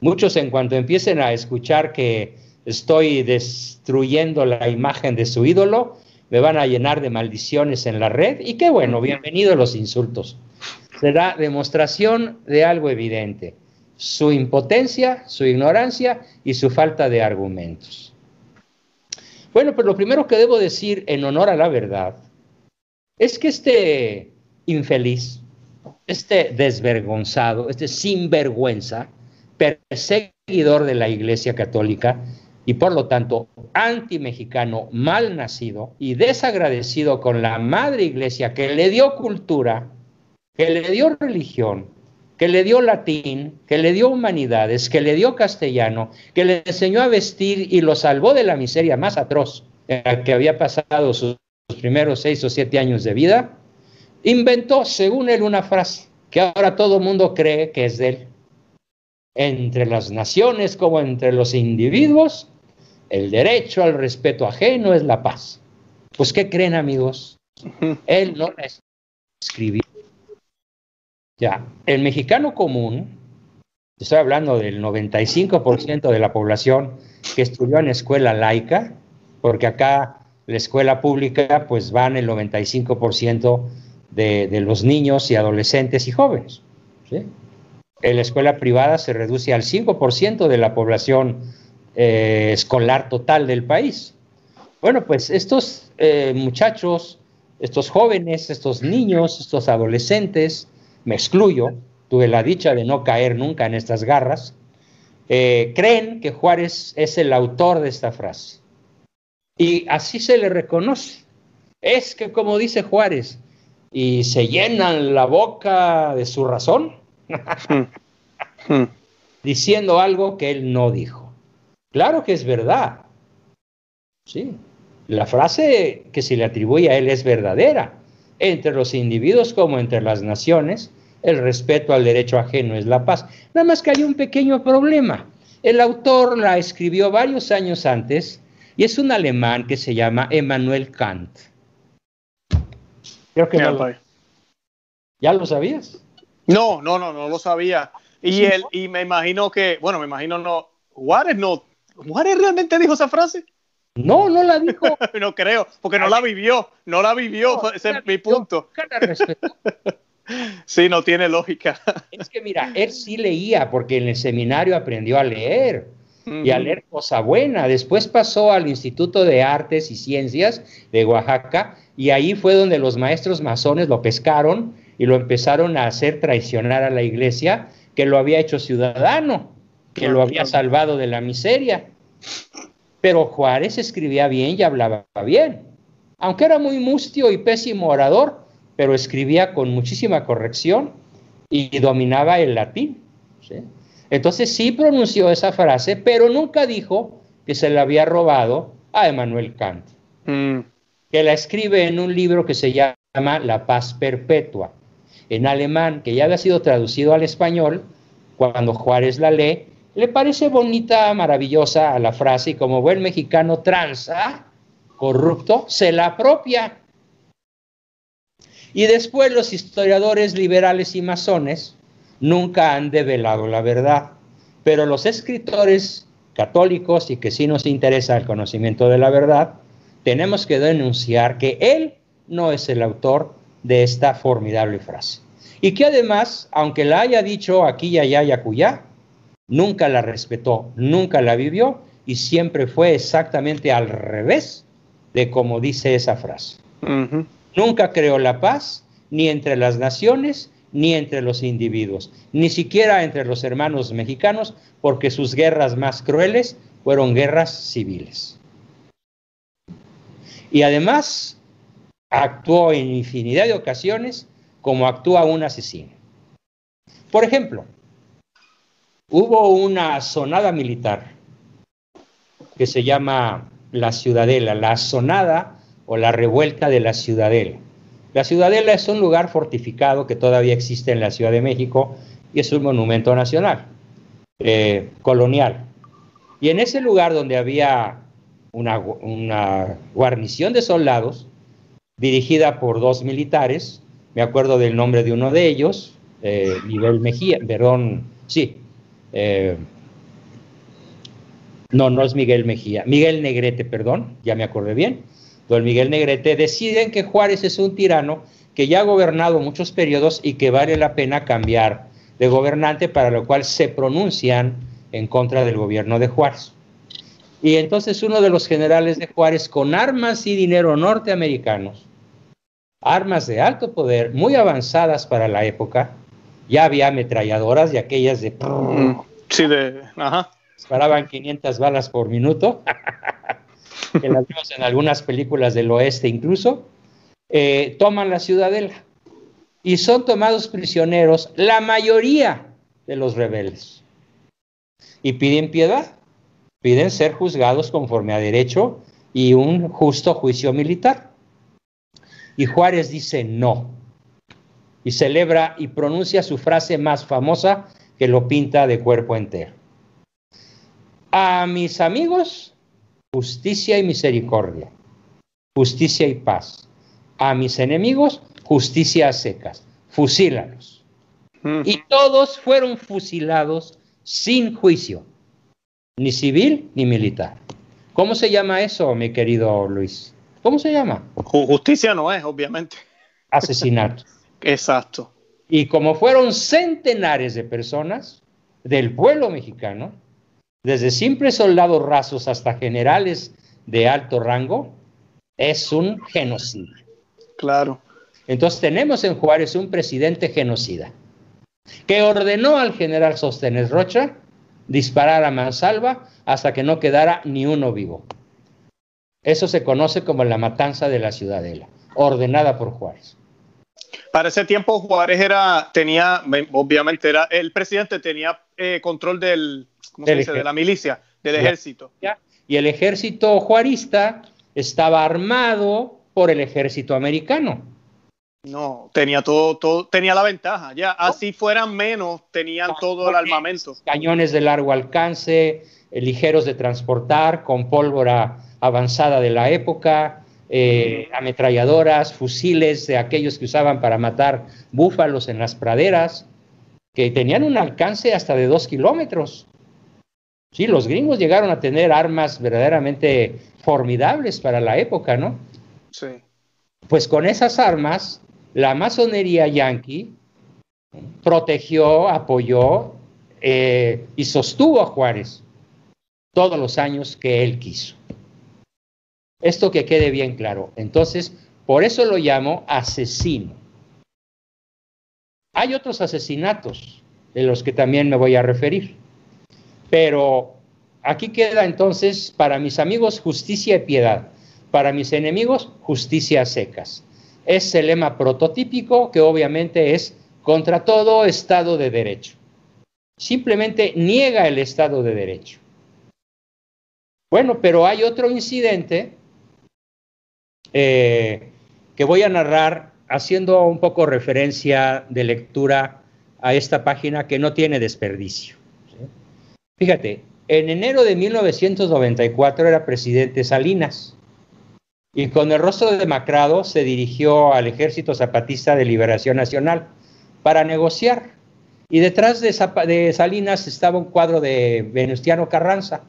Muchos en cuanto empiecen a escuchar que estoy destruyendo la imagen de su ídolo, me van a llenar de maldiciones en la red y qué bueno, bienvenidos los insultos. Será demostración de algo evidente, su impotencia, su ignorancia y su falta de argumentos. Bueno, pero lo primero que debo decir en honor a la verdad es que este infeliz, este desvergonzado, este sinvergüenza, perseguidor de la Iglesia Católica y por lo tanto anti-mexicano, mal nacido y desagradecido con la Madre Iglesia que le dio cultura, que le dio religión, que le dio latín, que le dio humanidades, que le dio castellano, que le enseñó a vestir y lo salvó de la miseria más atroz en la que había pasado sus primeros seis o siete años de vida, inventó, según él, una frase que ahora todo mundo cree que es de él. Entre las naciones como entre los individuos, el derecho al respeto ajeno es la paz. Pues, ¿qué creen, amigos? Él no la escribió. Ya, el mexicano común, estoy hablando del 95% de la población que estudió en escuela laica, porque acá la escuela pública, pues van el 95% de, los niños y adolescentes y jóvenes. En la escuela privada se reduce al 5% de la población eh, escolar total del país. Bueno, pues estos eh, muchachos, estos jóvenes, estos niños, estos adolescentes, me excluyo, tuve la dicha de no caer nunca en estas garras, eh, creen que Juárez es el autor de esta frase. Y así se le reconoce. Es que, como dice Juárez, y se llenan la boca de su razón, diciendo algo que él no dijo. Claro que es verdad. Sí. La frase que se le atribuye a él es verdadera. Entre los individuos como entre las naciones, el respeto al derecho ajeno es la paz. Nada más que hay un pequeño problema. El autor la escribió varios años antes y es un alemán que se llama Emmanuel Kant. Creo que no ¿Ya lo sabías? No, no, no, no lo sabía. Y él, y me imagino que, bueno, me imagino no, Juárez no, Juárez realmente dijo esa frase. No, no la dijo. [laughs] no creo, porque no la vivió, no la vivió, ese es mi punto. [laughs] sí, no tiene lógica. es que mira, él sí leía, porque en el seminario aprendió a leer y a leer cosa buena. Después pasó al Instituto de Artes y Ciencias de Oaxaca y ahí fue donde los maestros masones lo pescaron y lo empezaron a hacer traicionar a la iglesia que lo había hecho ciudadano, que lo había salvado de la miseria. Pero Juárez escribía bien y hablaba bien, aunque era muy mustio y pésimo orador, pero escribía con muchísima corrección y dominaba el latín. Entonces sí pronunció esa frase, pero nunca dijo que se la había robado a Emmanuel Kant, mm. que la escribe en un libro que se llama La paz perpetua, en alemán, que ya había sido traducido al español, cuando Juárez la lee, le parece bonita, maravillosa a la frase y como buen mexicano tranza, corrupto, se la apropia. Y después los historiadores liberales y masones nunca han develado la verdad, pero los escritores católicos y que sí nos interesa el conocimiento de la verdad, tenemos que denunciar que él no es el autor de esta formidable frase. Y que además, aunque la haya dicho aquí y allá y acullá, nunca la respetó, nunca la vivió y siempre fue exactamente al revés de como dice esa frase. Nunca creó la paz ni entre las naciones ni entre los individuos, ni siquiera entre los hermanos mexicanos, porque sus guerras más crueles fueron guerras civiles. Y además actuó en infinidad de ocasiones como actúa un asesino. Por ejemplo, hubo una sonada militar que se llama la Ciudadela, la sonada o la revuelta de la Ciudadela. La Ciudadela es un lugar fortificado que todavía existe en la Ciudad de México y es un monumento nacional, eh, colonial. Y en ese lugar donde había una, guarnición de soldados, dirigida por dos militares, me acuerdo del nombre de uno de ellos, eh, Miguel Mejía, perdón, sí, eh, no, no es Miguel Mejía, Miguel Negrete, perdón, ya me acordé bien, don Miguel Negrete, deciden que Juárez es un tirano que ya ha gobernado muchos periodos y que vale la pena cambiar de gobernante, para lo cual se pronuncian en contra del gobierno de Juárez. Y entonces uno de los generales de Juárez, con armas y dinero norteamericanos, armas de alto poder, muy avanzadas para la época, ya había ametralladoras y aquellas de... Sí, de... Ajá. Disparaban 500 balas por minuto. que las vimos en algunas películas del oeste incluso, eh, toman la ciudadela y son tomados prisioneros la mayoría de los rebeldes. Y piden piedad, piden ser juzgados conforme a derecho y un justo juicio militar. Y Juárez dice no. Y celebra y pronuncia su frase más famosa que lo pinta de cuerpo entero. A mis amigos justicia y misericordia, justicia y paz. A mis enemigos, justicia a secas, fusílalos. Y todos fueron fusilados sin juicio, ni civil ni militar. ¿Cómo se llama eso, mi querido Luis? ¿Cómo se llama? Justicia no es, obviamente. Asesinato. Exacto. Y como fueron centenares de personas del pueblo mexicano, desde simples soldados rasos hasta generales de alto rango, es un genocidio. Claro. Entonces tenemos en Juárez un presidente genocida que ordenó al general Sostenes Rocha disparar a mansalva hasta que no quedara ni uno vivo. Eso se conoce como la matanza de la ciudadela, ordenada por Juárez. Para ese tiempo Juárez era, tenía, obviamente era, el presidente tenía eh, control del, de la milicia, del ejército. Y el ejército juarista estaba armado por el ejército americano. No, tenía todo, todo, tenía la ventaja, ya, así fueran menos, tenían todo el armamento. Cañones de largo alcance, eh, ligeros de transportar, con pólvora avanzada de la época, eh, ametralladoras, fusiles de aquellos que usaban para matar búfalos en las praderas, que tenían un alcance hasta de dos kilómetros. Sí, los gringos llegaron a tener armas verdaderamente formidables para la época, ¿no? Sí. Pues con esas armas, la masonería yanqui protegió, apoyó eh, y sostuvo a Juárez todos los años que él quiso. Esto que quede bien claro. Entonces, por eso lo llamo asesino. Hay otros asesinatos de los que también me voy a referir. Pero aquí queda entonces para mis amigos justicia y piedad, para mis enemigos justicia secas. Es el lema prototípico que obviamente es contra todo Estado de Derecho. Simplemente niega el Estado de Derecho. Bueno, pero hay otro incidente eh, que voy a narrar haciendo un poco referencia de lectura a esta página que no tiene desperdicio. Fíjate, en enero de 1994 era presidente Salinas y con el rostro demacrado se dirigió al Ejército Zapatista de Liberación Nacional para negociar. Y detrás de, de Salinas estaba un cuadro de Venustiano Carranza,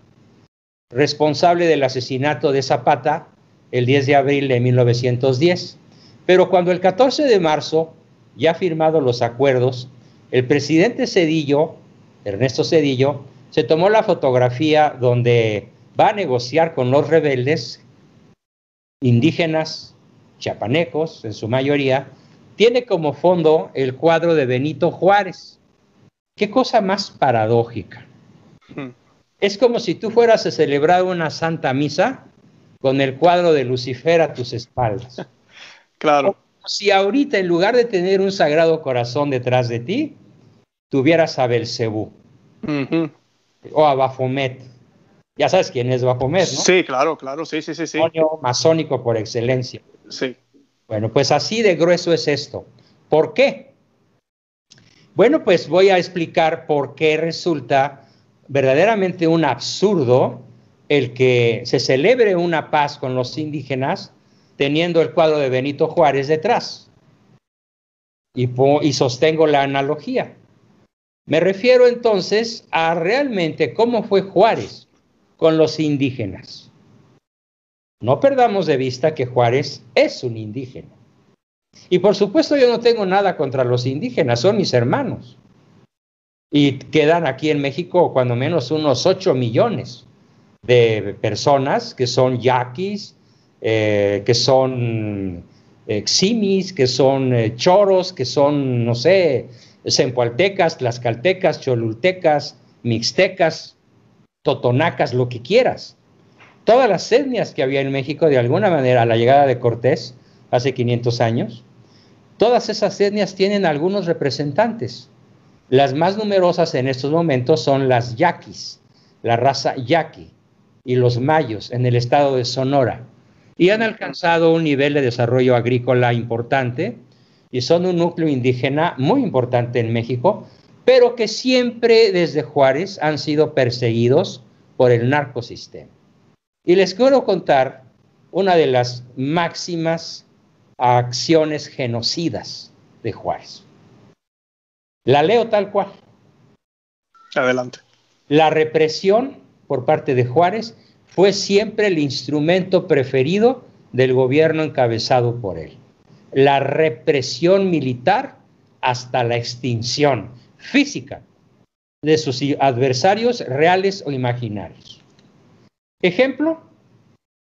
responsable del asesinato de Zapata el 10 de abril de 1910. Pero cuando el 14 de marzo, ya firmados los acuerdos, el presidente Cedillo, Ernesto Cedillo, se tomó la fotografía donde va a negociar con los rebeldes indígenas, chapanecos en su mayoría, tiene como fondo el cuadro de Benito Juárez. Qué cosa más paradójica. Hmm. Es como si tú fueras a celebrar una santa misa con el cuadro de Lucifer a tus espaldas. [laughs] Claro. si ahorita en lugar de tener un sagrado corazón detrás de ti, tuvieras a Belcebú o a Bafomet. Ya sabes quién es Bafomet, ¿no? Sí, claro, claro, sí, sí, sí. sí. masónico por excelencia. Sí. Bueno, pues así de grueso es esto. ¿Por qué? Bueno, pues voy a explicar por qué resulta verdaderamente un absurdo el que se celebre una paz con los indígenas teniendo el cuadro de Benito Juárez detrás. Y, sostengo la analogía. Me refiero entonces a realmente cómo fue Juárez con los indígenas. No perdamos de vista que Juárez es un indígena. Y por supuesto yo no tengo nada contra los indígenas, son mis hermanos. Y quedan aquí en México cuando menos unos 8 millones de personas que son yaquis, eh, que son eximis, que son eh, choros, que son, no sé, sempualtecas, tlaxcaltecas, cholultecas, mixtecas, totonacas, lo que quieras. Todas las etnias que había en México, de alguna manera, a la llegada de Cortés, hace 500 años, todas esas etnias tienen algunos representantes. Las más numerosas en estos momentos son las yaquis, la raza yaqui, y los mayos en el estado de Sonora, y han alcanzado un nivel de desarrollo agrícola importante, y son un núcleo indígena muy importante en México, pero que siempre desde Juárez han sido perseguidos por el narcosistema. Y les quiero contar una de las máximas acciones genocidas de Juárez. La leo tal cual. Adelante. La represión por parte de Juárez fue siempre el instrumento preferido del gobierno encabezado por él la represión militar hasta la extinción física de sus adversarios reales o imaginarios. Ejemplo,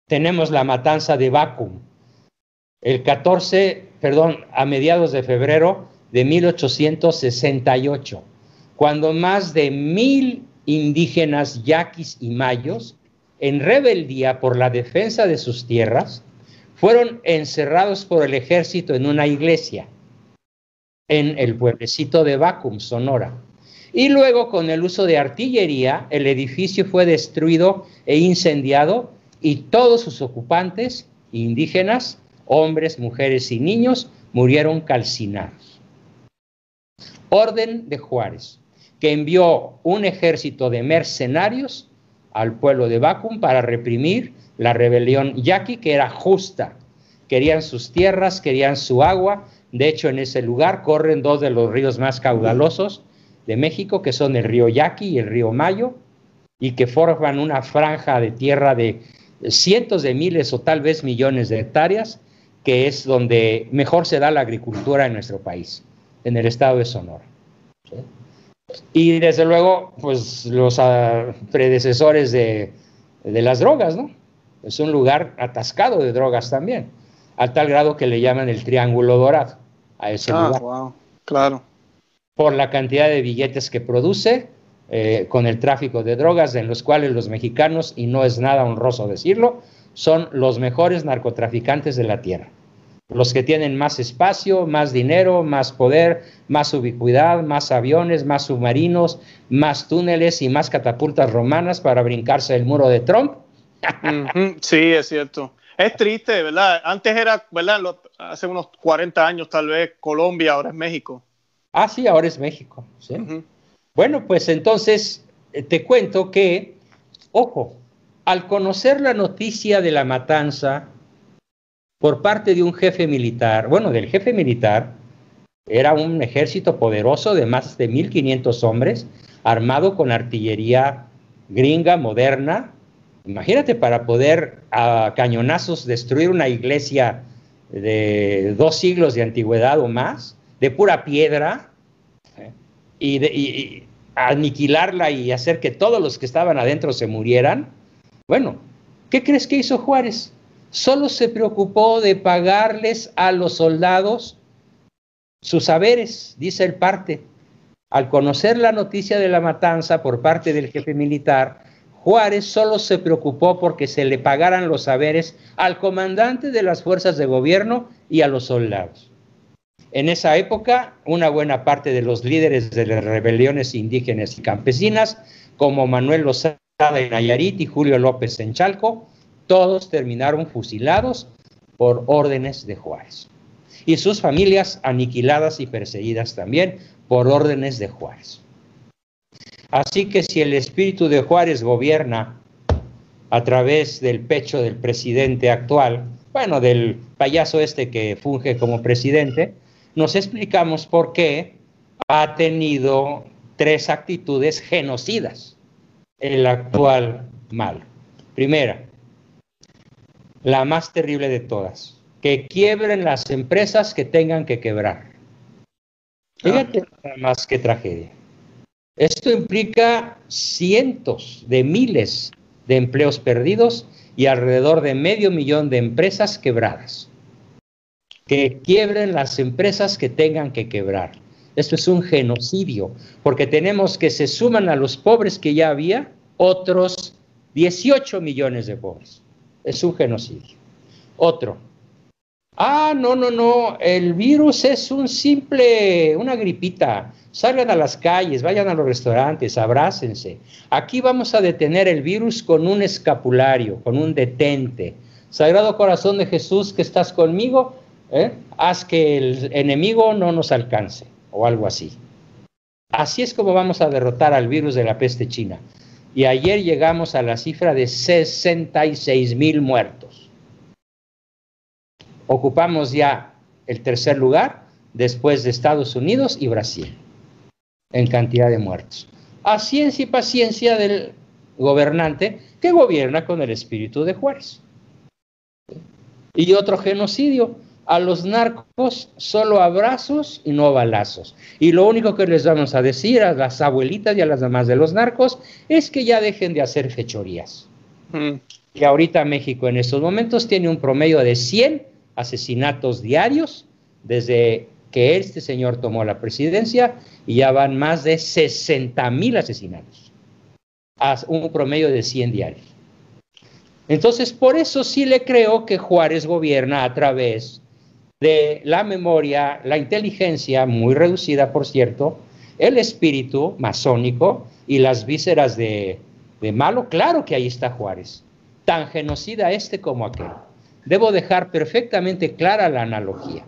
tenemos la matanza de Bacum, el 14, perdón, a mediados de febrero de 1868, cuando más de mil indígenas yaquis y mayos, en rebeldía por la defensa de sus tierras, fueron encerrados por el ejército en una iglesia en el pueblecito de Bacum, Sonora. Y luego, con el uso de artillería, el edificio fue destruido e incendiado y todos sus ocupantes, indígenas, hombres, mujeres y niños, murieron calcinados. Orden de Juárez, que envió un ejército de mercenarios al pueblo de Bacum para reprimir la rebelión yaqui, que era justa. Querían sus tierras, querían su agua. De hecho, en ese lugar corren dos de los ríos más caudalosos de México, que son el río Yaqui y el río Mayo. y que forman una franja de tierra de cientos de miles o tal vez millones de hectáreas, que es donde mejor se da la agricultura en nuestro país, en el estado de Sonora. Y desde luego, pues los ah, predecesores de, las drogas, ¿no? Es un lugar atascado de drogas también, al tal grado que le llaman el Triángulo Dorado a ese ah, lugar. Wow, claro. Por la cantidad de billetes que produce, eh, con el tráfico de drogas, en los cuales los mexicanos, y no es nada honroso decirlo, son los mejores narcotraficantes de la tierra. Los que tienen más espacio, más dinero, más poder, más ubicuidad, más aviones, más submarinos, más túneles y más catapultas romanas para brincarse el muro de Trump. Sí, es cierto. Es triste, ¿verdad? Antes era, ¿verdad? Hace unos 40 años tal vez Colombia, ahora es México. Ah, sí, ahora es México. Bueno, pues entonces eh, te cuento que, ojo, al conocer la noticia de la matanza por parte de un jefe militar, bueno, del jefe militar, era un ejército poderoso de más de 1.500 hombres, armado con artillería gringa, moderna. Imagínate para poder a cañonazos destruir una iglesia de dos siglos de antigüedad o más, de pura piedra, ¿eh? y, y aniquilarla y hacer que todos los que estaban adentro se murieran. Bueno, ¿qué crees que hizo Juárez? Solo se preocupó de pagarles a los soldados sus saberes, dice el parte. Al conocer la noticia de la matanza por parte del jefe militar, Juárez solo se preocupó porque se le pagaran los saberes al comandante de las fuerzas de gobierno y a los soldados. En esa época, una buena parte de los líderes de las rebeliones indígenas y campesinas, como Manuel Lozada en Nayarit y Julio López en Chalco, todos terminaron fusilados por órdenes de Juárez. Y sus familias aniquiladas y perseguidas también por órdenes de Juárez. Así que si el espíritu de Juárez gobierna a través del pecho del presidente actual, bueno, del payaso este que funge como presidente, nos explicamos por qué ha tenido tres actitudes genocidas el actual mal. Primera, la más terrible de todas, que quiebren las empresas que tengan que quebrar. Fíjate nada más que tragedia. Esto implica cientos de miles de empleos perdidos y alrededor de medio millón de empresas quebradas. Que quiebren las empresas que tengan que quebrar. Esto es un genocidio, porque tenemos que se suman a los pobres que ya había otros 18 millones de pobres es un genocidio. Otro. Ah, no, no, no, el virus es un simple, una gripita. Salgan a las calles, vayan a los restaurantes, abrácense. Aquí vamos a detener el virus con un escapulario, con un detente. Sagrado Corazón de Jesús, que estás conmigo, ¿eh? haz que el enemigo no nos alcance, o algo así. Así es como vamos a derrotar al virus de la peste china y ayer llegamos a la cifra de 66 mil muertos. Ocupamos ya el tercer lugar después de Estados Unidos y Brasil en cantidad de muertos. A ciencia y paciencia del gobernante que gobierna con el espíritu de Juárez. Y otro genocidio, a los narcos solo abrazos y no balazos. Y lo único que les vamos a decir a las abuelitas y a las mamás de los narcos es que ya dejen de hacer fechorías. Mm. Y ahorita México en estos momentos tiene un promedio de 100 asesinatos diarios desde que este señor tomó la presidencia y ya van más de 60 mil asesinatos. A un promedio de 100 diarios. Entonces, por eso sí le creo que Juárez gobierna a través de la memoria, la inteligencia, muy reducida por cierto, el espíritu masónico y las vísceras de, malo, claro que ahí está Juárez, tan genocida este como aquel. Debo dejar perfectamente clara la analogía.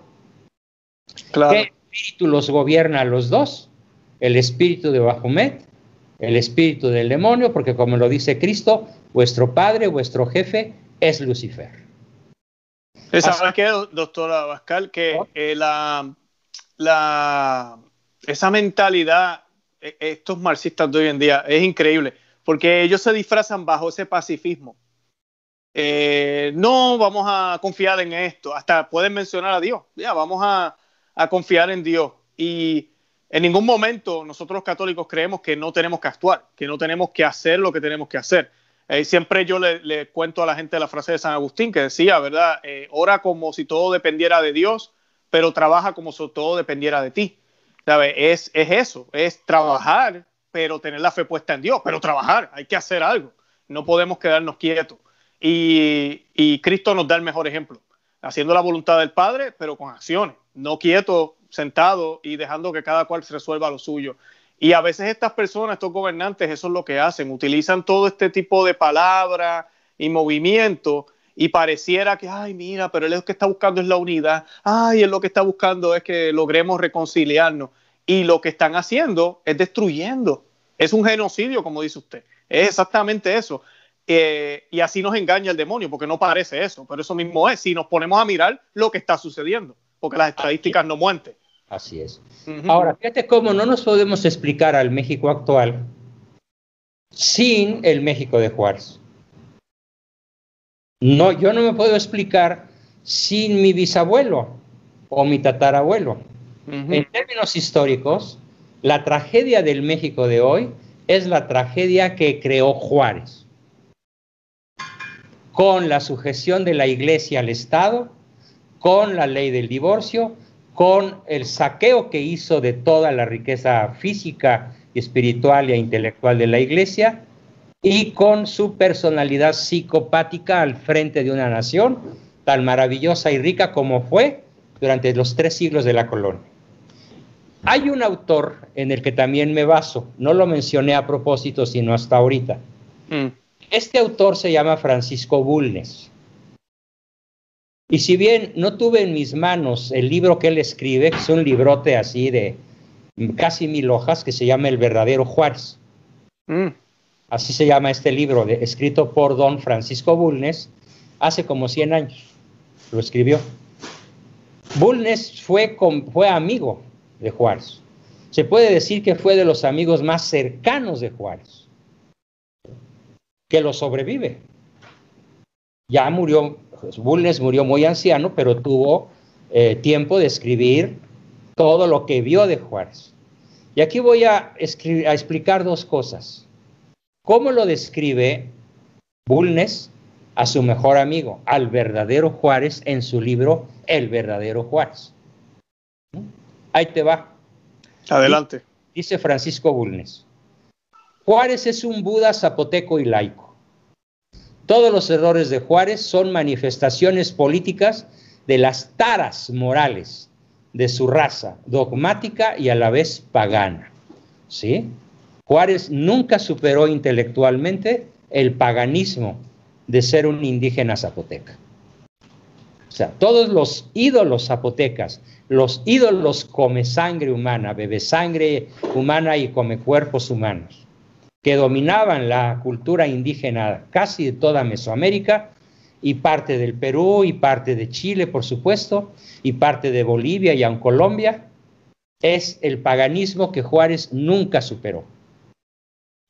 ¿Qué espíritu los gobierna a los dos? El espíritu de Bajomet, el espíritu del demonio, porque como lo dice Cristo, vuestro padre, vuestro jefe es Lucifer. ¿Sabes qué, doctora Bascal? Que eh, la, esa mentalidad, e, estos marxistas de hoy en día, es increíble. porque ellos se disfrazan bajo ese pacifismo. Eh, no vamos a confiar en esto, hasta pueden mencionar a Dios, ya vamos a, confiar en Dios. Y en ningún momento nosotros los católicos creemos que no tenemos que actuar, que no tenemos que hacer lo que tenemos que hacer. Eh, siempre yo le, cuento a la gente la frase de San Agustín que decía, ¿verdad? Eh, ora como si todo dependiera de Dios, pero trabaja como si todo dependiera de ti. Es, es eso, es trabajar, pero tener la fe puesta en Dios, pero trabajar, hay que hacer algo, no podemos quedarnos quietos. Y, Cristo nos da el mejor ejemplo, haciendo la voluntad del Padre, pero con acciones, no quieto, sentado y dejando que cada cual se resuelva lo suyo. Y a veces estas personas, estos gobernantes, eso es lo que hacen, utilizan todo este tipo de palabras y movimientos y pareciera que, ay, mira, pero él lo que está buscando es la unidad, ay, él lo que está buscando es que logremos reconciliarnos. Y lo que están haciendo es destruyendo. Es un genocidio, como dice usted. Es exactamente eso. Eh, y así nos engaña el demonio, porque no parece eso, pero eso mismo es, si nos ponemos a mirar lo que está sucediendo, porque las estadísticas no muenten. Así es. Ahora, fíjate cómo no nos podemos explicar al México actual sin el México de Juárez. No, yo no me puedo explicar sin mi bisabuelo o mi tatarabuelo. En términos históricos, la tragedia del México de hoy es la tragedia que creó Juárez. Con la sujeción de la iglesia al Estado, con la ley del divorcio, con el saqueo que hizo de toda la riqueza física, espiritual e intelectual de la iglesia, y con su personalidad psicopática al frente de una nación tan maravillosa y rica como fue durante los tres siglos de la colonia. Hay un autor en el que también me baso, no lo mencioné a propósito, sino hasta ahorita. Mm. Este autor se llama Francisco Bulnes. Y si bien no tuve en mis manos el libro que él escribe, que es un librote así de casi mil hojas, que se llama El verdadero Juárez. Mm. Así se llama este libro, escrito por don Francisco Bulnes, hace como 100 años. Lo escribió. Bulnes fue, fue amigo de Juárez. Se puede decir que fue de los amigos más cercanos de Juárez, que lo sobrevive. Ya murió, Bulnes murió muy anciano, pero tuvo eh, tiempo de escribir todo lo que vio de Juárez. Y aquí voy a, a explicar dos cosas. ¿Cómo lo describe Bulnes a su mejor amigo, al verdadero Juárez, en su libro El verdadero Juárez? Ahí te va. Adelante. Dice Francisco Bulnes. Juárez es un Buda zapoteco y laico. Todos los errores de Juárez son manifestaciones políticas de las taras morales de su raza, dogmática y a la vez pagana. ¿Sí? Juárez nunca superó intelectualmente el paganismo de ser un indígena zapoteca. O sea, todos los ídolos zapotecas, los ídolos come sangre humana, bebe sangre humana y come cuerpos humanos, que dominaban la cultura indígena casi de toda Mesoamérica y parte del Perú y parte de Chile, por supuesto, y parte de Bolivia y aun Colombia, es el paganismo que Juárez nunca superó.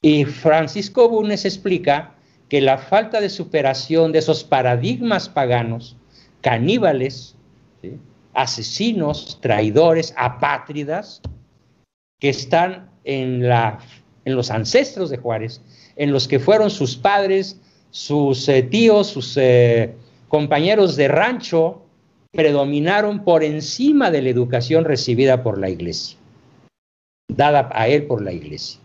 Y Francisco Bulnes explica que la falta de superación de esos paradigmas paganos, caníbales, asesinos, traidores, apátridas, que están en, la, en, los ancestros de Juárez, en los que fueron sus padres, sus eh, tíos, sus eh, compañeros de rancho, predominaron por encima de la educación recibida por la iglesia, dada a él por la iglesia.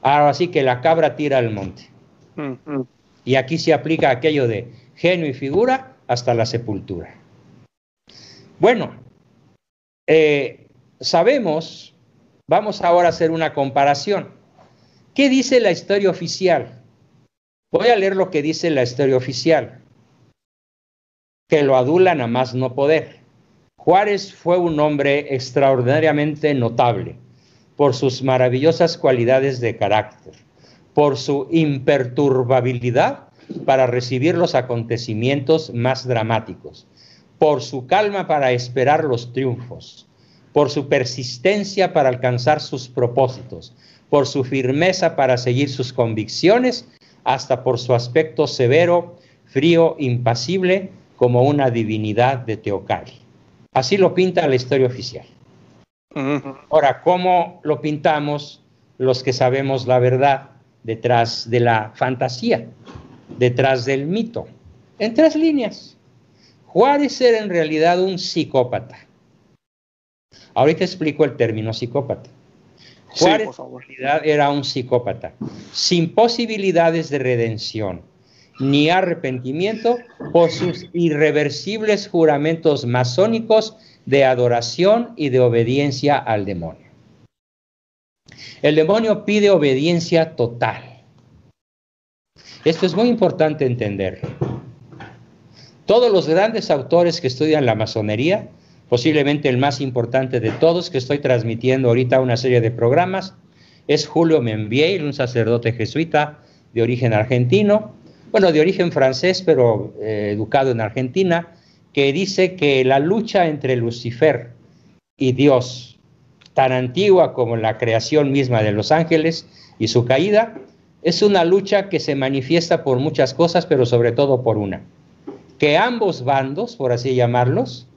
Ahora sí que la cabra tira al monte. Mm, mm. Y aquí se aplica aquello de genio y figura hasta la sepultura. Bueno, eh, sabemos, vamos ahora a hacer una comparación. ¿Qué dice la historia oficial? Voy a leer lo que dice la historia oficial, que lo adulan a más no poder. Juárez fue un hombre extraordinariamente notable por sus maravillosas cualidades de carácter, por su imperturbabilidad para recibir los acontecimientos más dramáticos, por su calma para esperar los triunfos, por su persistencia para alcanzar sus propósitos, por su firmeza para seguir sus convicciones, hasta por su aspecto severo, frío, impasible, como una divinidad de Teocali. Así lo pinta la historia oficial. Ahora, ¿cómo lo pintamos los que sabemos la verdad detrás de la fantasía, detrás del mito? En tres líneas. Juárez era en realidad un psicópata. Ahorita explico el término psicópata. Juárez era un psicópata, sin posibilidades de redención ni arrepentimiento por sus irreversibles juramentos masónicos de adoración y de obediencia al demonio. El demonio pide obediencia total. Esto es muy importante entender. Todos los grandes autores que estudian la masonería, posiblemente el más importante de todos que estoy transmitiendo ahorita una serie de programas, es Julio Membiel, un sacerdote jesuita de origen argentino, bueno, de origen francés, pero eh, educado en Argentina, que dice que la lucha entre Lucifer y Dios, tan antigua como la creación misma de los ángeles y su caída, es una lucha que se manifiesta por muchas cosas, pero sobre todo por una, que ambos bandos, por así llamarlos,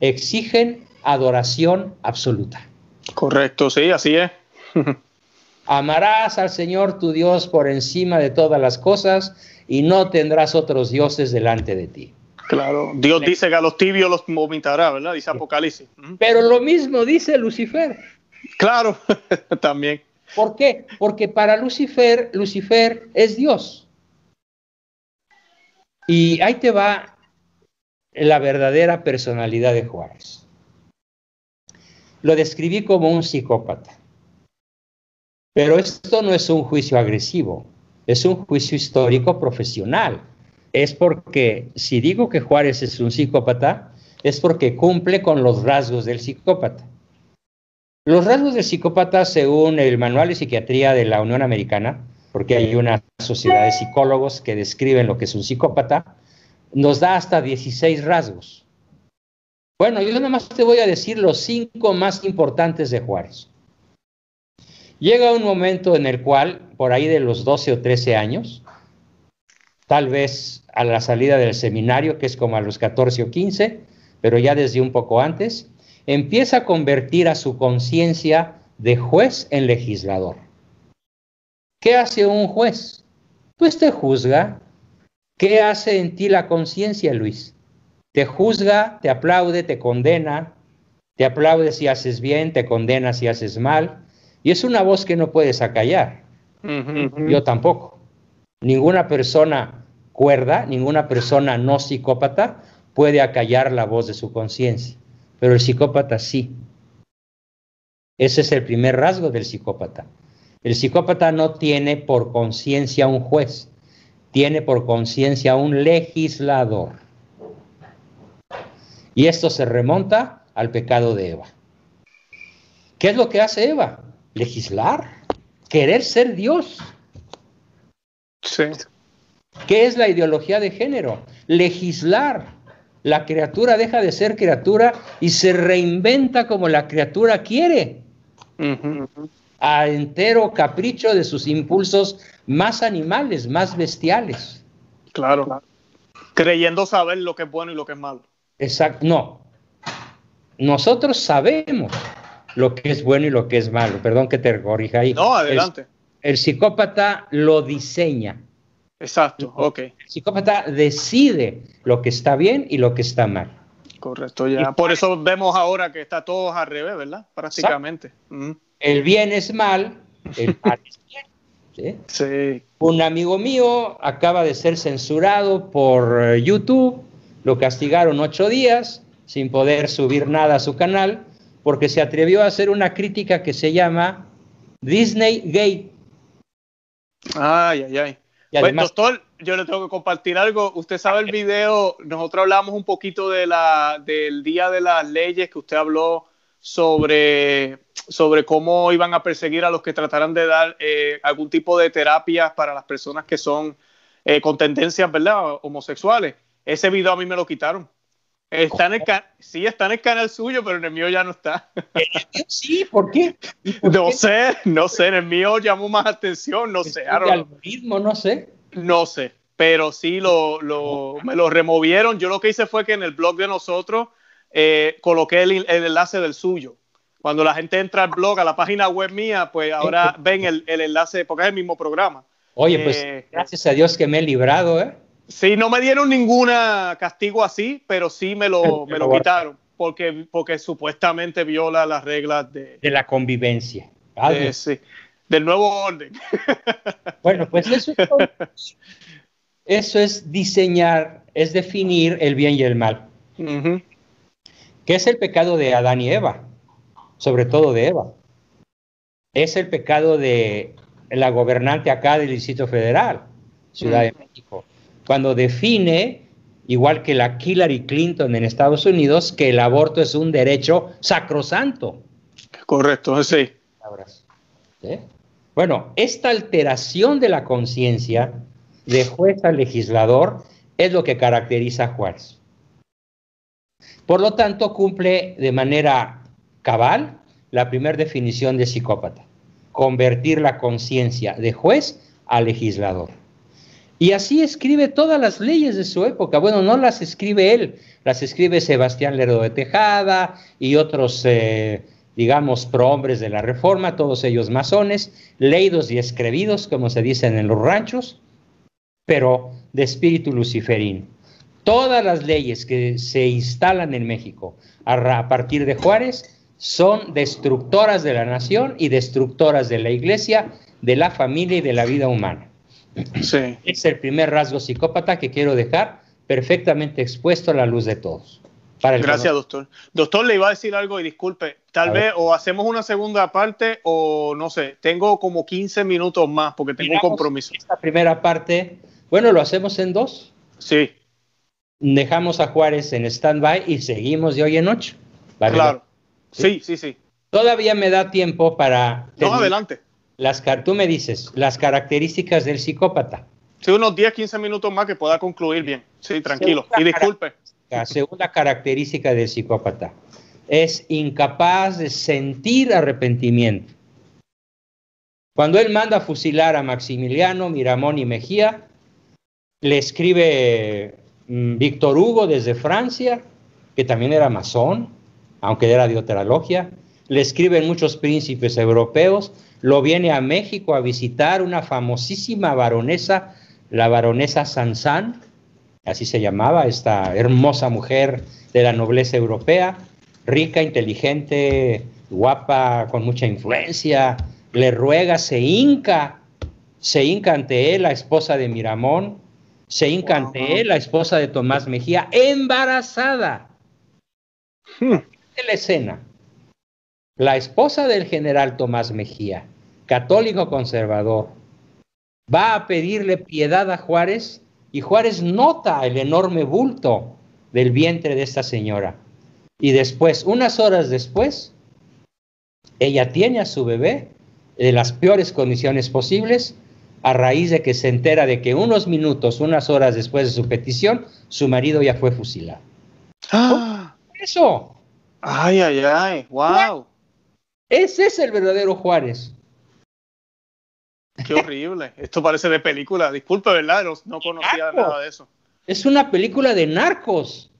exigen adoración absoluta. Correcto, sí, así es. [laughs] Amarás al Señor tu Dios por encima de todas las cosas y no tendrás otros dioses delante de ti. Claro, Dios dice que a los tibios los vomitará, ¿verdad? Dice Apocalipsis. Pero lo mismo dice Lucifer. Claro, [laughs] también. ¿Por qué? Porque para Lucifer, Lucifer es Dios. Y ahí te va la verdadera personalidad de Juárez. Lo describí como un psicópata. Pero esto no es un juicio agresivo, es un juicio histórico profesional. Es porque si digo que Juárez es un psicópata, es porque cumple con los rasgos del psicópata. Los rasgos del psicópata, según el Manual de Psiquiatría de la Unión Americana, porque hay una sociedad de psicólogos que describen lo que es un psicópata, nos da hasta 16 rasgos. Bueno, yo nada más te voy a decir los cinco más importantes de Juárez. Llega un momento en el cual, por ahí de los 12 o 13 años, tal vez a la salida del seminario, que es como a los 14 o 15, pero ya desde un poco antes, empieza a convertir a su conciencia de juez en legislador. ¿Qué hace un juez? Pues te juzga, ¿Qué hace en ti la conciencia, Luis? Te juzga, te aplaude, te condena, te aplaude si haces bien, te condena si haces mal. Y es una voz que no puedes acallar. Yo tampoco. Ninguna persona cuerda, ninguna persona no psicópata puede acallar la voz de su conciencia. Pero el psicópata sí. Ese es el primer rasgo del psicópata. El psicópata no tiene por conciencia un juez tiene por conciencia un legislador. Y esto se remonta al pecado de Eva. ¿Qué es lo que hace Eva? Legislar, querer ser Dios. Sí. ¿Qué es la ideología de género? Legislar. La criatura deja de ser criatura y se reinventa como la criatura quiere. A entero capricho de sus impulsos más animales, más bestiales. Claro. Creyendo saber lo que es bueno y lo que es malo. Exacto. No. Nosotros sabemos lo que es bueno y lo que es malo. Perdón que te corrija ahí. No, adelante. El, psicópata lo diseña. Exacto, ok. El psicópata decide lo que está bien y lo que está mal. Correcto, ya. Por eso vemos ahora que está todo al revés, ¿verdad? Prácticamente. El bien es mal, el mal es bien. Un amigo mío acaba de ser censurado por eh, YouTube, lo castigaron ocho días sin poder subir nada a su canal porque se atrevió a hacer una crítica que se llama Disney Gate. Ay, ay, ay. Pues, doctor, yo le tengo que compartir algo. Usted sabe el video, nosotros hablamos un poquito de la, del Día de las Leyes que usted habló sobre sobre cómo iban a perseguir a los que trataran de dar eh, algún tipo de terapia para las personas que son eh, con tendencias, ¿verdad? Homosexuales. Ese video a mí me lo quitaron. Está en el sí, está en el canal suyo, pero en el mío ya no está. Sí, ¿por qué? no sé, no sé, en el mío llamó más atención, no sé. El algoritmo, no sé. No sé, pero sí lo, lo, me lo removieron. Yo lo que hice fue que en el blog de nosotros eh, coloqué el, enlace del suyo. Cuando la gente entra al blog, a la página web mía, pues ahora ven el, el enlace, porque es el mismo programa. Oye, pues eh, gracias a Dios que me he librado, ¿eh? Sí, no me dieron ningún castigo así, pero sí me lo, me lo quitaron, porque, porque supuestamente viola las reglas de, de la convivencia. sí, del nuevo orden. [laughs] Bueno, pues eso es, eso es diseñar, es definir el bien y el mal. ¿Qué es el pecado de Adán y Eva? Sobre todo de Eva. Es el pecado de la gobernante acá del Distrito Federal, Ciudad de México cuando define, igual que la Hillary Clinton en Estados Unidos, que el aborto es un derecho sacrosanto. Correcto, sí. Bueno, esta alteración de la conciencia de juez a legislador es lo que caracteriza a Juárez. Por lo tanto, cumple de manera cabal la primera definición de psicópata, convertir la conciencia de juez a legislador. Y así escribe todas las leyes de su época. Bueno, no las escribe él, las escribe Sebastián Lerdo de Tejada y otros, eh, digamos, prohombres de la Reforma, todos ellos masones, leídos y escribidos, como se dicen en los ranchos, pero de espíritu luciferino. Todas las leyes que se instalan en México a partir de Juárez son destructoras de la nación y destructoras de la iglesia, de la familia y de la vida humana. Es el primer rasgo psicópata que quiero dejar perfectamente expuesto a la luz de todos. Gracias, doctor. Doctor, le iba a decir algo y disculpe, tal vez o hacemos una segunda parte o no sé, tengo como 15 minutos más porque tengo un compromiso. Esta primera parte, bueno, lo hacemos en dos. Sí. Dejamos a Juárez en stand-by y seguimos de hoy en ocho. Claro. ¿Sí? sí, sí, Todavía me da tiempo para... No, adelante las, tú me dices, las características del psicópata. Sí, unos 10, 15 minutos más que pueda concluir bien. Sí, tranquilo. y disculpe. Segunda característica del psicópata. Es incapaz de sentir arrepentimiento. Cuando él manda a fusilar a Maximiliano, Miramón y Mejía, le escribe mm, Víctor Hugo desde Francia, que también era masón, aunque era de otra logia. Le escriben muchos príncipes europeos lo viene a México a visitar una famosísima baronesa, la baronesa Sansan, así se llamaba, esta hermosa mujer de la nobleza europea, rica, inteligente, guapa, con mucha influencia, le ruega, se hinca, se hinca ante él, la esposa de Miramón, se hinca ante él, la esposa de Tomás Mejía, embarazada. Hmm. la escena la esposa del general Tomás Mejía, católico conservador, va a pedirle piedad a Juárez y Juárez nota el enorme bulto del vientre de esta señora. Y después, unas horas después, ella tiene a su bebé en las peores condiciones posibles a raíz de que se entera de que unos minutos, unas horas después de su petición, su marido ya fue fusilado. ¡Ah! Eso. Ay, ay, ay, wow. Ese es el verdadero Juárez. Qué horrible. Esto parece de película. Disculpe, ¿verdad? No, conocía nada de eso. Es una película de narcos.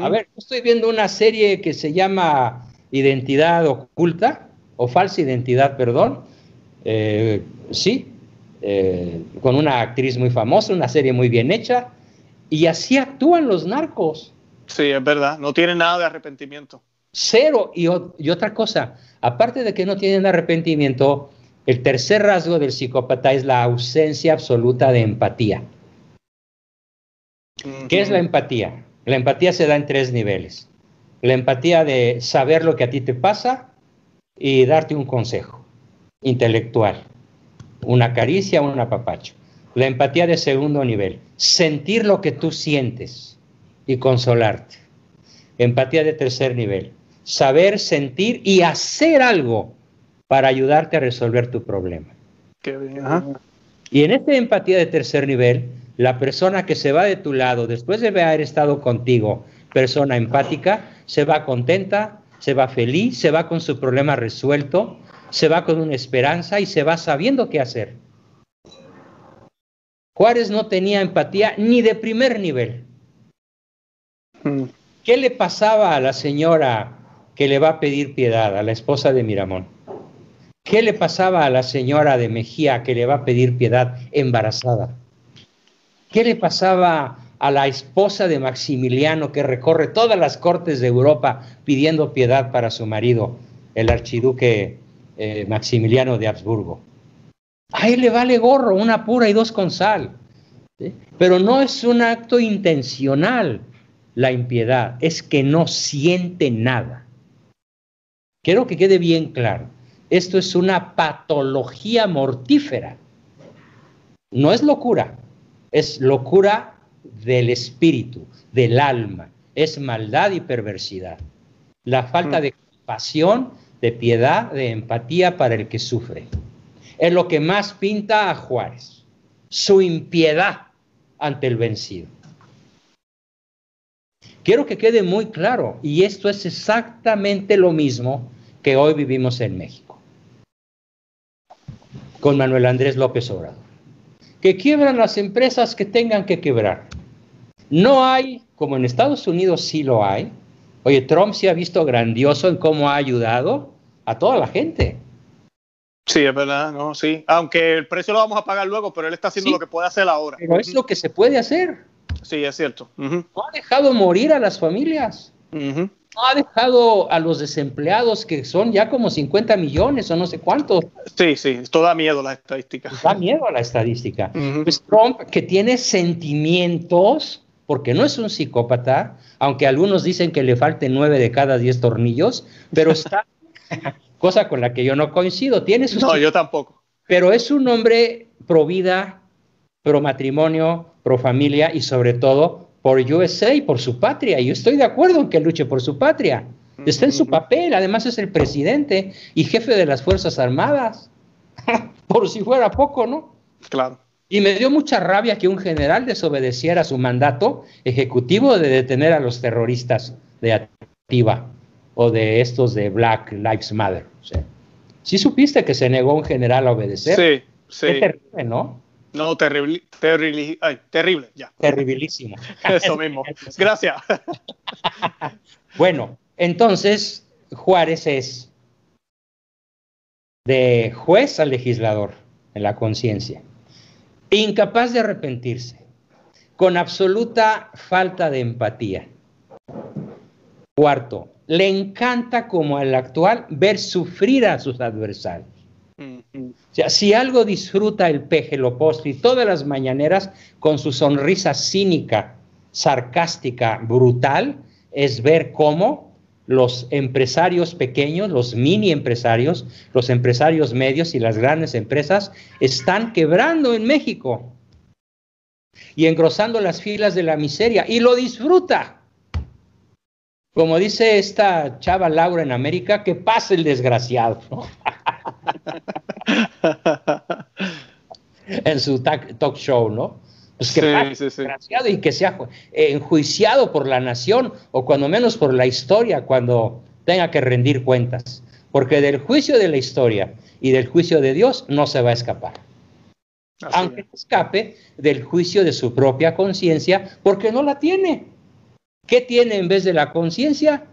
A ver, estoy viendo una serie que se llama Identidad Oculta, o Falsa Identidad, perdón. Eh, sí, eh, con una actriz muy famosa, una serie muy bien hecha. Y así actúan los narcos. Sí, es verdad. No tienen nada de arrepentimiento. Cero. Y, otra cosa, aparte de que no tienen arrepentimiento, el tercer rasgo del psicópata es la ausencia absoluta de empatía. ¿Qué es la empatía? La empatía se da en tres niveles. La empatía de saber lo que a ti te pasa y darte un consejo intelectual, una caricia, un apapacho. La empatía de segundo nivel, sentir lo que tú sientes y consolarte. Empatía de tercer nivel, saber, sentir y hacer algo para ayudarte a resolver tu problema. Y en esta empatía de tercer nivel, la persona que se va de tu lado después de haber estado contigo persona empática se va contenta, se va feliz, se va con su problema resuelto, se va con una esperanza y se va sabiendo qué hacer. Juárez no tenía empatía ni de primer nivel. Mm. ¿Qué le pasaba a la señora que le va a pedir piedad, a la esposa de Miramón? ¿Qué le pasaba a la señora de Mejía que le va a pedir piedad embarazada? ¿Qué le pasaba a la esposa de Maximiliano que recorre todas las cortes de Europa pidiendo piedad para su marido, el archiduque eh, Maximiliano de Habsburgo? A él le vale gorro, una pura y dos con sal. Pero no es un acto intencional la impiedad, es que no siente nada. Quiero que quede bien claro. Esto es una patología mortífera. No es locura, es locura del espíritu, del alma. Es maldad y perversidad. La falta mm. de compasión, de piedad, de empatía para el que sufre. Es lo que más pinta a Juárez. Su impiedad ante el vencido. Quiero que quede muy claro, y esto es exactamente lo mismo que hoy vivimos en México con Manuel Andrés López Obrador. Que quiebran las empresas que tengan que quebrar. No hay, como en Estados Unidos sí lo hay. Oye, Trump se ha visto grandioso en cómo ha ayudado a toda la gente. Sí, es verdad, no, sí. Aunque el precio lo vamos a pagar luego, pero él está haciendo lo que puede hacer ahora. Pero es lo que se puede hacer. Sí, es cierto. No ha dejado morir a las familias no ha dejado a los desempleados, que son ya como 50 millones o no sé cuántos. Sí, sí, esto da miedo a la estadística. Da miedo a la estadística. Pues Trump, que tiene sentimientos, porque no es un psicópata, aunque algunos dicen que le falten nueve de cada diez tornillos, pero está, [laughs] cosa con la que yo no coincido, tiene sus... No, yo tampoco. Pero es un hombre pro vida, pro matrimonio, pro familia y sobre todo por USA y por su patria. Yo estoy de acuerdo en que luche por su patria. Está en su papel, además es el presidente y jefe de las Fuerzas Armadas. [laughs] por si fuera poco, ¿no? Claro. Y me dio mucha rabia que un general desobedeciera su mandato ejecutivo de detener a los terroristas de Activa o de estos de Black Lives Matter. Si ¿Sí supiste que se negó un general a obedecer. Sí, sí. Qué terrible, ¿no? No, terrible, terrible, terrible, ya. Terribilísimo. Eso mismo. Gracias. [laughs] bueno, entonces Juárez es de juez a legislador en la conciencia, incapaz de arrepentirse, con absoluta falta de empatía. Cuarto, le encanta como al actual ver sufrir a sus adversarios sea, si algo disfruta el peje y todas las mañaneras con su sonrisa cínica, sarcástica, brutal, es ver cómo los empresarios pequeños, los mini empresarios, los empresarios medios y las grandes empresas están quebrando en México y engrosando las filas de la miseria y lo disfruta. Como dice esta chava Laura en América, que pase el desgraciado. En su talk show, ¿no? Pues que y que sea enjuiciado por la nación o cuando menos por la historia cuando tenga que rendir cuentas. Porque del juicio de la historia y del juicio de Dios no se va a escapar. Aunque escape del juicio de su propia conciencia porque no la tiene. ¿Qué tiene en vez de la conciencia?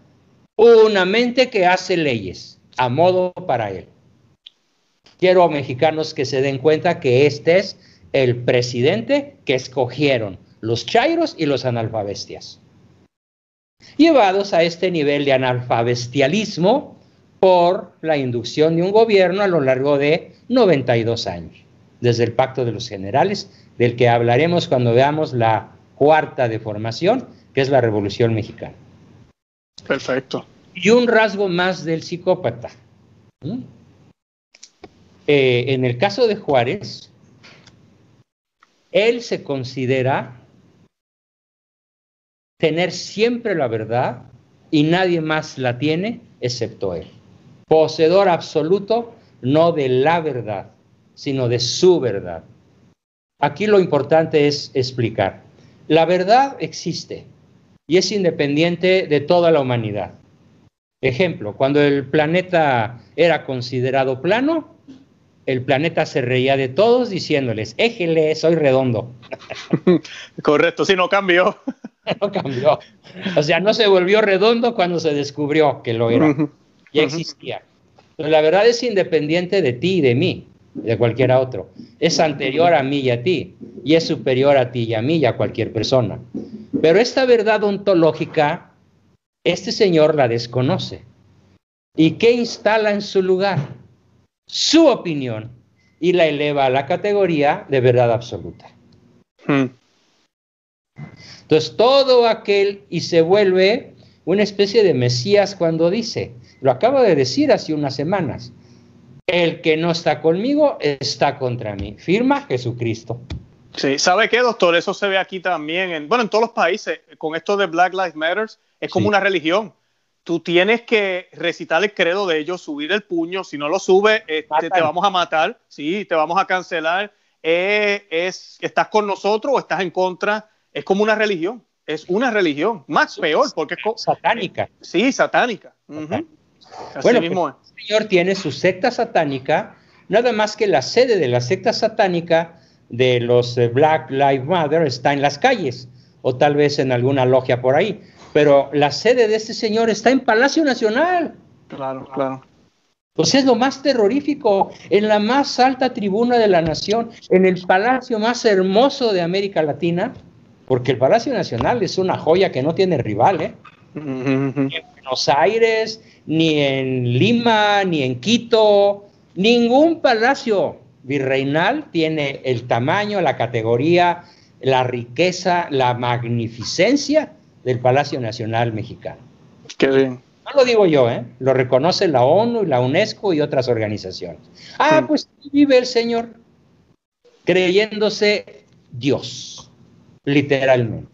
Una mente que hace leyes a modo para él. Quiero a mexicanos que se den cuenta que este es el presidente que escogieron los chairos y los analfabestias. Llevados a este nivel de analfabestialismo por la inducción de un gobierno a lo largo de 92 años, desde el Pacto de los Generales, del que hablaremos cuando veamos la cuarta de formación, que es la Revolución Mexicana. Perfecto. Y un rasgo más del psicópata. Eh, en el caso de Juárez, él se considera tener siempre la verdad y nadie más la tiene excepto él. Poseedor absoluto no de la verdad, sino de su verdad. Aquí lo importante es explicar. La verdad existe, y es independiente de toda la humanidad. Ejemplo, cuando el planeta era considerado plano, el planeta se reía de todos diciéndoles, éjele, soy redondo. [laughs] Correcto, sí, no cambió. [laughs] no cambió. O sea, no se volvió redondo cuando se descubrió que lo era. Ya existía. Pero la verdad es independiente de ti y de mí, de cualquiera otro. Es anterior a mí y a ti, y es superior a ti y a mí y a cualquier persona. Pero esta verdad ontológica, este señor la desconoce. ¿Y qué instala en su lugar? Su opinión y la eleva a la categoría de verdad absoluta. Hmm. Entonces, todo aquel y se vuelve una especie de Mesías cuando dice, lo acabo de decir hace unas semanas, el que no está conmigo está contra mí. Firma Jesucristo. Sí, ¿sabe qué, doctor? Eso se ve aquí también, en, bueno, en todos los países, con esto de Black Lives Matter, es como una religión. Tú tienes que recitar el credo de ellos, subir el puño, si no lo subes, este, te vamos a matar, sí, te vamos a cancelar. Eh, es, ¿Estás con nosotros o estás en contra? Es como una religión, es una religión, más peor, porque es satánica. Sí, satánica. bueno, pues, el Señor tiene su secta satánica, nada más que la sede de la secta satánica de los eh, Black Lives Matter está en las calles o tal vez en alguna logia por ahí, pero la sede de este señor está en Palacio Nacional. Claro, claro. Pues es lo más terrorífico, en la más alta tribuna de la nación, en el palacio más hermoso de América Latina, porque el Palacio Nacional es una joya que no tiene rival, ¿eh? Ni en Buenos Aires, ni en Lima, ni en Quito, ningún palacio virreinal tiene el tamaño, la categoría, la riqueza, la magnificencia del Palacio Nacional Mexicano. Qué bien. No lo digo yo, ¿eh? lo reconoce la ONU, la UNESCO y otras organizaciones. Ah, pues vive el Señor creyéndose Dios, literalmente.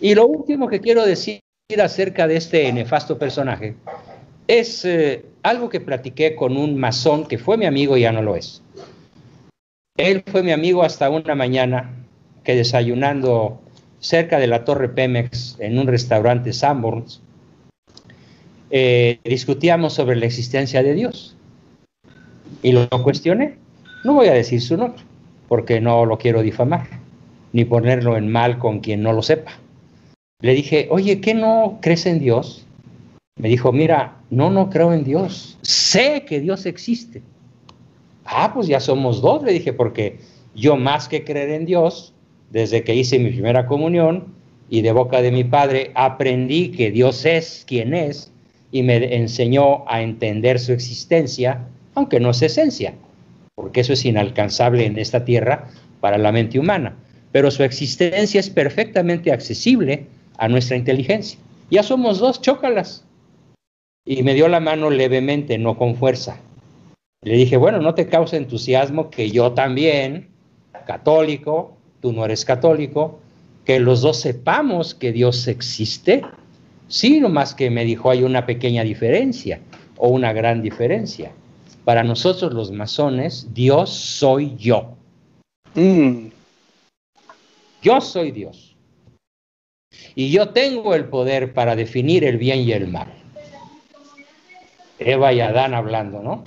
Y lo último que quiero decir acerca de este nefasto personaje es eh, algo que platiqué con un masón que fue mi amigo y ya no lo es. Él fue mi amigo hasta una mañana que desayunando cerca de la Torre Pemex en un restaurante Sanborns, eh, discutíamos sobre la existencia de Dios. Y lo cuestioné. No voy a decir su nombre, porque no lo quiero difamar, ni ponerlo en mal con quien no lo sepa. Le dije, oye, ¿qué no crees en Dios? Me dijo, mira, no, no creo en Dios. Sé que Dios existe Ah, pues ya somos dos, le dije, porque yo más que creer en Dios, desde que hice mi primera comunión y de boca de mi padre aprendí que Dios es quien es y me enseñó a entender su existencia, aunque no es esencia, porque eso es inalcanzable en esta tierra para la mente humana, pero su existencia es perfectamente accesible a nuestra inteligencia. Ya somos dos, chócalas. Y me dio la mano levemente, no con fuerza. Le dije, bueno, no te causa entusiasmo que yo también, católico, tú no eres católico, que los dos sepamos que Dios existe. Sí, nomás que me dijo hay una pequeña diferencia o una gran diferencia. Para nosotros los masones, Dios soy yo. Mm. Yo soy Dios. Y yo tengo el poder para definir el bien y el mal. Eva y Adán hablando, ¿no?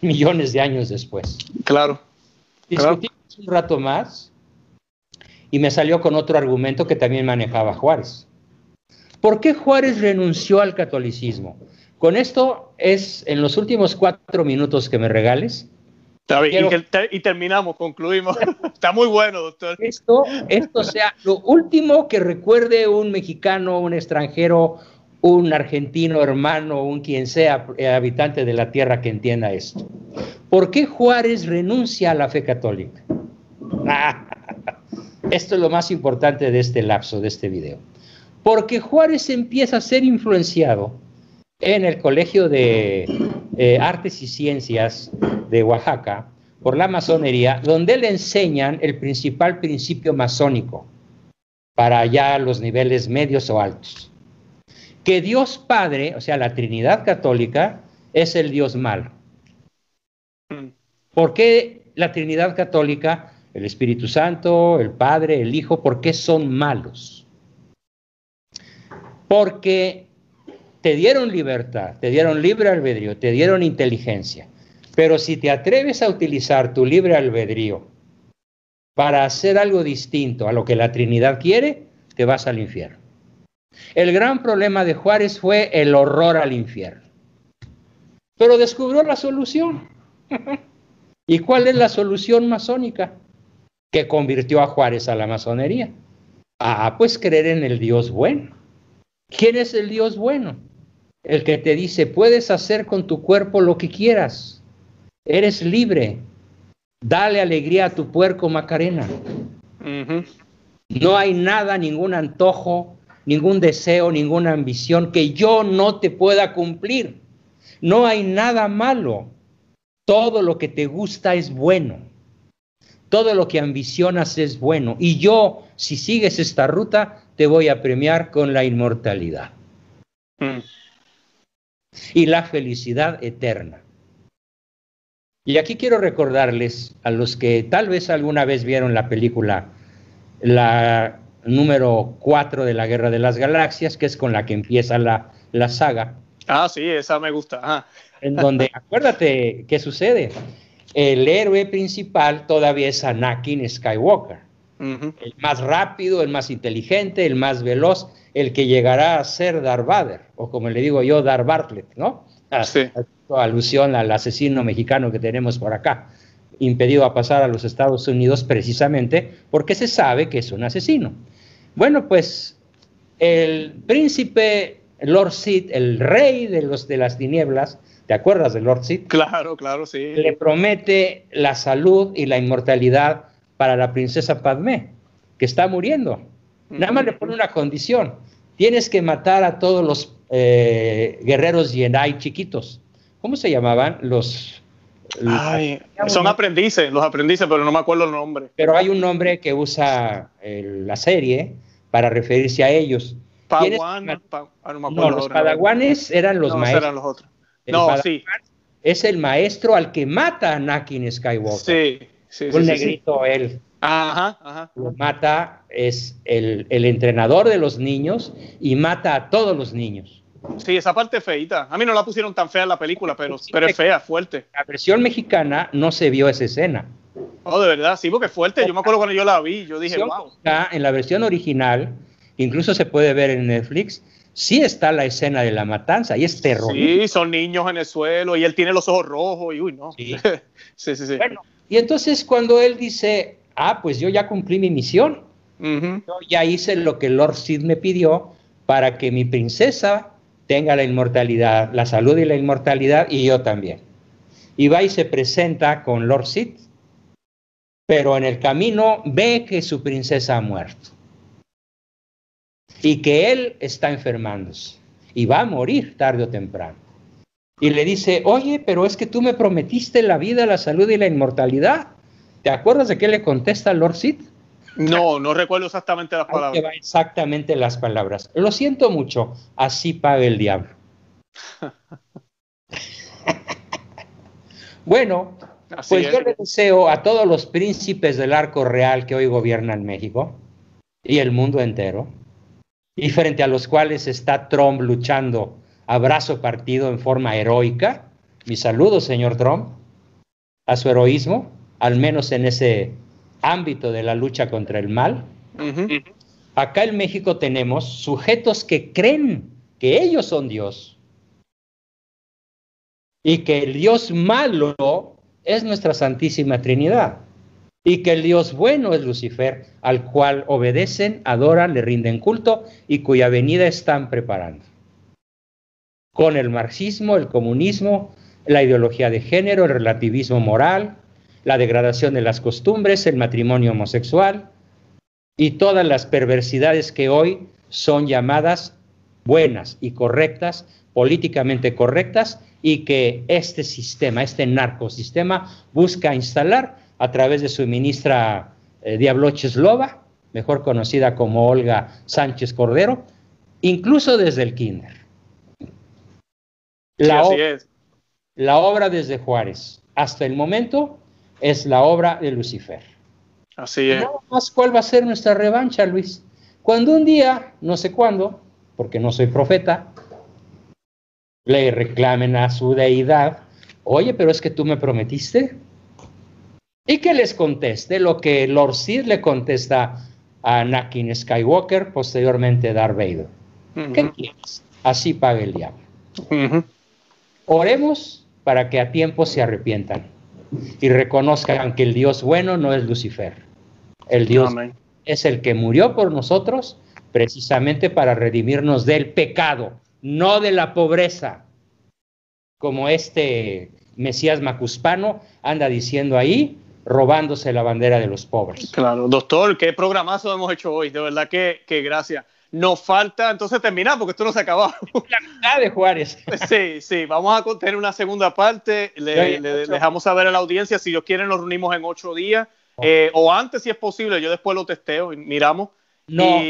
millones de años después. Claro. Discutimos un rato más y me salió con otro argumento que también manejaba Juárez. ¿Por qué Juárez renunció al catolicismo? Con esto es en los últimos cuatro minutos que me regales. y, terminamos, concluimos. [laughs] Está muy bueno, doctor. Esto, esto sea lo último que recuerde un mexicano, un extranjero, un argentino hermano, un quien sea eh, habitante de la tierra que entienda esto. ¿Por qué Juárez renuncia a la fe católica? [laughs] esto es lo más importante de este lapso, de este video. Porque Juárez empieza a ser influenciado en el Colegio de eh, Artes y Ciencias de Oaxaca por la masonería, donde le enseñan el principal principio masónico para ya los niveles medios o altos que Dios Padre, o sea, la Trinidad Católica, es el Dios malo. Mm. ¿Por qué la Trinidad Católica, el Espíritu Santo, el Padre, el Hijo, por qué son malos? Porque te dieron libertad, te dieron libre albedrío, te dieron inteligencia. Pero si te atreves a utilizar tu libre albedrío para hacer algo distinto a lo que la Trinidad quiere, te vas al infierno. El gran problema de Juárez fue el horror al infierno. Pero descubrió la solución. [laughs] ¿Y cuál es la solución masónica? Que convirtió a Juárez a la masonería. Ah, pues creer en el Dios bueno. ¿Quién es el Dios bueno? El que te dice, puedes hacer con tu cuerpo lo que quieras. Eres libre. Dale alegría a tu puerco Macarena. No hay nada, ningún antojo, ningún deseo, ninguna ambición que yo no te pueda cumplir. No hay nada malo. Todo lo que te gusta es bueno. Todo lo que ambicionas es bueno. Y yo, si sigues esta ruta, te voy a premiar con la inmortalidad. Mm. Y la felicidad eterna. Y aquí quiero recordarles a los que tal vez alguna vez vieron la película, la número 4 de la Guerra de las Galaxias, que es con la que empieza la, la saga. Ah, sí, esa me gusta. En donde, [laughs] acuérdate, ¿qué sucede? El héroe principal todavía es Anakin Skywalker. El más rápido, el más inteligente, el más veloz, el que llegará a ser Darth Vader, o como le digo yo, Darth Bartlett, ¿no? Ah, sí. Alusión al asesino mexicano que tenemos por acá, impedido a pasar a los Estados Unidos precisamente porque se sabe que es un asesino. Bueno, pues el príncipe Lord Sid, el rey de, los, de las tinieblas, ¿te acuerdas de Lord Sid? Claro, claro, sí. Le promete la salud y la inmortalidad para la princesa Padmé, que está muriendo. Nada más le pone una condición. Tienes que matar a todos los eh, guerreros Yenai chiquitos. ¿Cómo se llamaban? Los... son aprendices, los aprendices, pero no me acuerdo el nombre. Pero hay un nombre que usa la serie para referirse a ellos. Padawan, ah, no, los padawanes eran los maestros. Eran los otros. No, sí. Es el maestro al que mata a Anakin Skywalker. Sí, sí, Un negrito él. Ajá, ajá. Lo mata, es el, entrenador de los niños y mata a todos los niños. Sí, esa parte es feita. A mí no la pusieron tan fea en la película, pero, pero es fea, fuerte. La versión mexicana no se vio esa escena. Oh, de verdad, sí, porque es fuerte. Yo me acuerdo cuando yo la vi, yo dije, wow. En la versión original, incluso se puede ver en Netflix, sí está la escena de la matanza y es terror. Sí, son niños en el suelo y él tiene los ojos rojos y uy, no. [laughs] Sí, sí, sí. Bueno, y entonces cuando él dice, ah, pues yo ya cumplí mi misión, yo ya hice lo que Lord Sid me pidió para que mi princesa tenga la inmortalidad, la salud y la inmortalidad, y yo también. Y va y se presenta con Lord Sid, pero en el camino ve que su princesa ha muerto y que él está enfermándose y va a morir tarde o temprano. Y le dice, oye, pero es que tú me prometiste la vida, la salud y la inmortalidad. ¿Te acuerdas de qué le contesta Lord Sid? No, no recuerdo exactamente las palabras. exactamente las palabras. Lo siento mucho, así paga el diablo. [laughs] bueno, pues yo le deseo a todos los príncipes del arco real que hoy gobiernan México y el mundo entero, y frente a los cuales está Trump luchando a brazo partido en forma heroica. Mi saludo, señor Trump, a su heroísmo, al menos en ese ámbito de la lucha contra el mal. Acá en México tenemos sujetos que creen que ellos son Dios y que el Dios malo es nuestra Santísima Trinidad y que el Dios bueno es Lucifer, al cual obedecen, adoran, le rinden culto y cuya venida están preparando. Con el marxismo, el comunismo, la ideología de género, el relativismo moral, la degradación de las costumbres, el matrimonio homosexual y todas las perversidades que hoy son llamadas buenas y correctas, políticamente correctas, y que este sistema, este narcosistema, busca instalar a través de su ministra eh, Diablocheslova, mejor conocida como Olga Sánchez Cordero, incluso desde el kinder. La, es. la obra desde Juárez hasta el momento es la obra de Lucifer. Así es. más cuál va a ser nuestra revancha, Luis. Cuando un día, no sé cuándo, porque no soy profeta, le reclamen a su deidad, oye, pero es que tú me prometiste. Y que les conteste lo que Lord Sid le contesta a Anakin Skywalker, posteriormente Darth Vader. ¿Qué quieres? Así paga el diablo. Oremos para que a tiempo se arrepientan y reconozcan que el Dios bueno no es Lucifer. El Dios es el que murió por nosotros precisamente para redimirnos del pecado, no de la pobreza, como este Mesías Macuspano anda diciendo ahí, robándose la bandera de los pobres. Claro, doctor, qué programazo hemos hecho hoy, de verdad que, que gracias. Nos falta entonces terminar porque esto no se ha acabado. La mitad de Juárez. [laughs] Sí, sí, vamos a tener una segunda parte. Le, dejamos saber a la audiencia, si Dios quiere, nos reunimos en ocho días eh, o antes si es posible. Yo después lo testeo y miramos. No,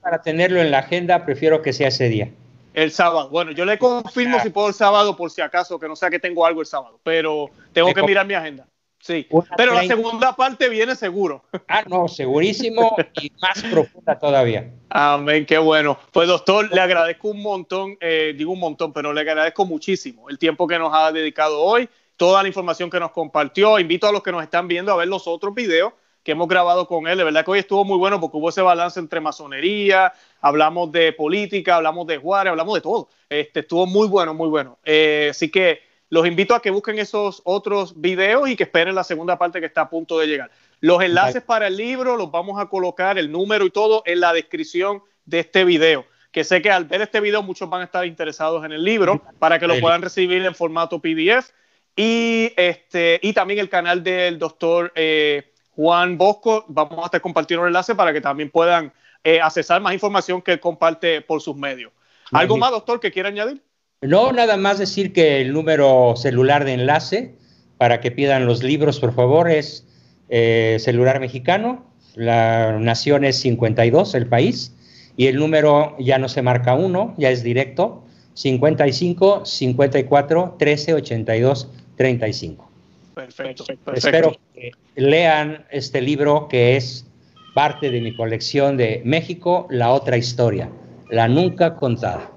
para tenerlo en la agenda, prefiero que sea ese día. El sábado. Bueno, yo le confirmo si puedo el sábado por si acaso, que no sea que tengo algo el sábado, pero tengo que mirar mi agenda. Sí, pero la segunda parte viene seguro. Ah, no, segurísimo y más profunda todavía. Amén, qué bueno. Pues doctor, le agradezco un montón, eh, digo un montón, pero le agradezco muchísimo el tiempo que nos ha dedicado hoy, toda la información que nos compartió. Invito a los que nos están viendo a ver los otros videos que hemos grabado con él. De verdad que hoy estuvo muy bueno porque hubo ese balance entre masonería, hablamos de política, hablamos de Juárez, hablamos de todo. Este, estuvo muy bueno, muy bueno. Eh, así que los invito a que busquen esos otros videos y que esperen la segunda parte que está a punto de llegar. Los enlaces para el libro los vamos a colocar, el número y todo, en la descripción de este video. Que sé que al ver este video muchos van a estar interesados en el libro para que lo puedan recibir en formato PDF. Y, este, y también el canal del doctor eh, Juan Bosco. Vamos a estar compartiendo el enlace para que también puedan eh, accesar más información que él comparte por sus medios. ¿Algo más, doctor, que quiera añadir? No, nada más decir que el número celular de enlace para que pidan los libros, por favor, es eh, celular mexicano. La nación es 52, el país, y el número ya no se marca uno, ya es directo, 55 54 13 82 35. Perfecto, perfecto. Espero que lean este libro que es parte de mi colección de México, la otra historia, la nunca contada.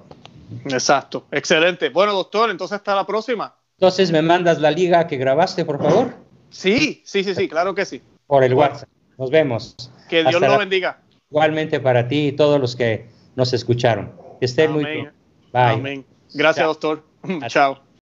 Exacto, excelente. Bueno, doctor, entonces hasta la próxima. Entonces, ¿me mandas la liga que grabaste, por favor? Sí, sí, sí, sí, claro que sí. Por el WhatsApp. Nos vemos. Que Dios lo bendiga. Igualmente para ti y todos los que nos escucharon. Que estén muy bien. Bye. Amén. Gracias, doctor. [laughs] Chao.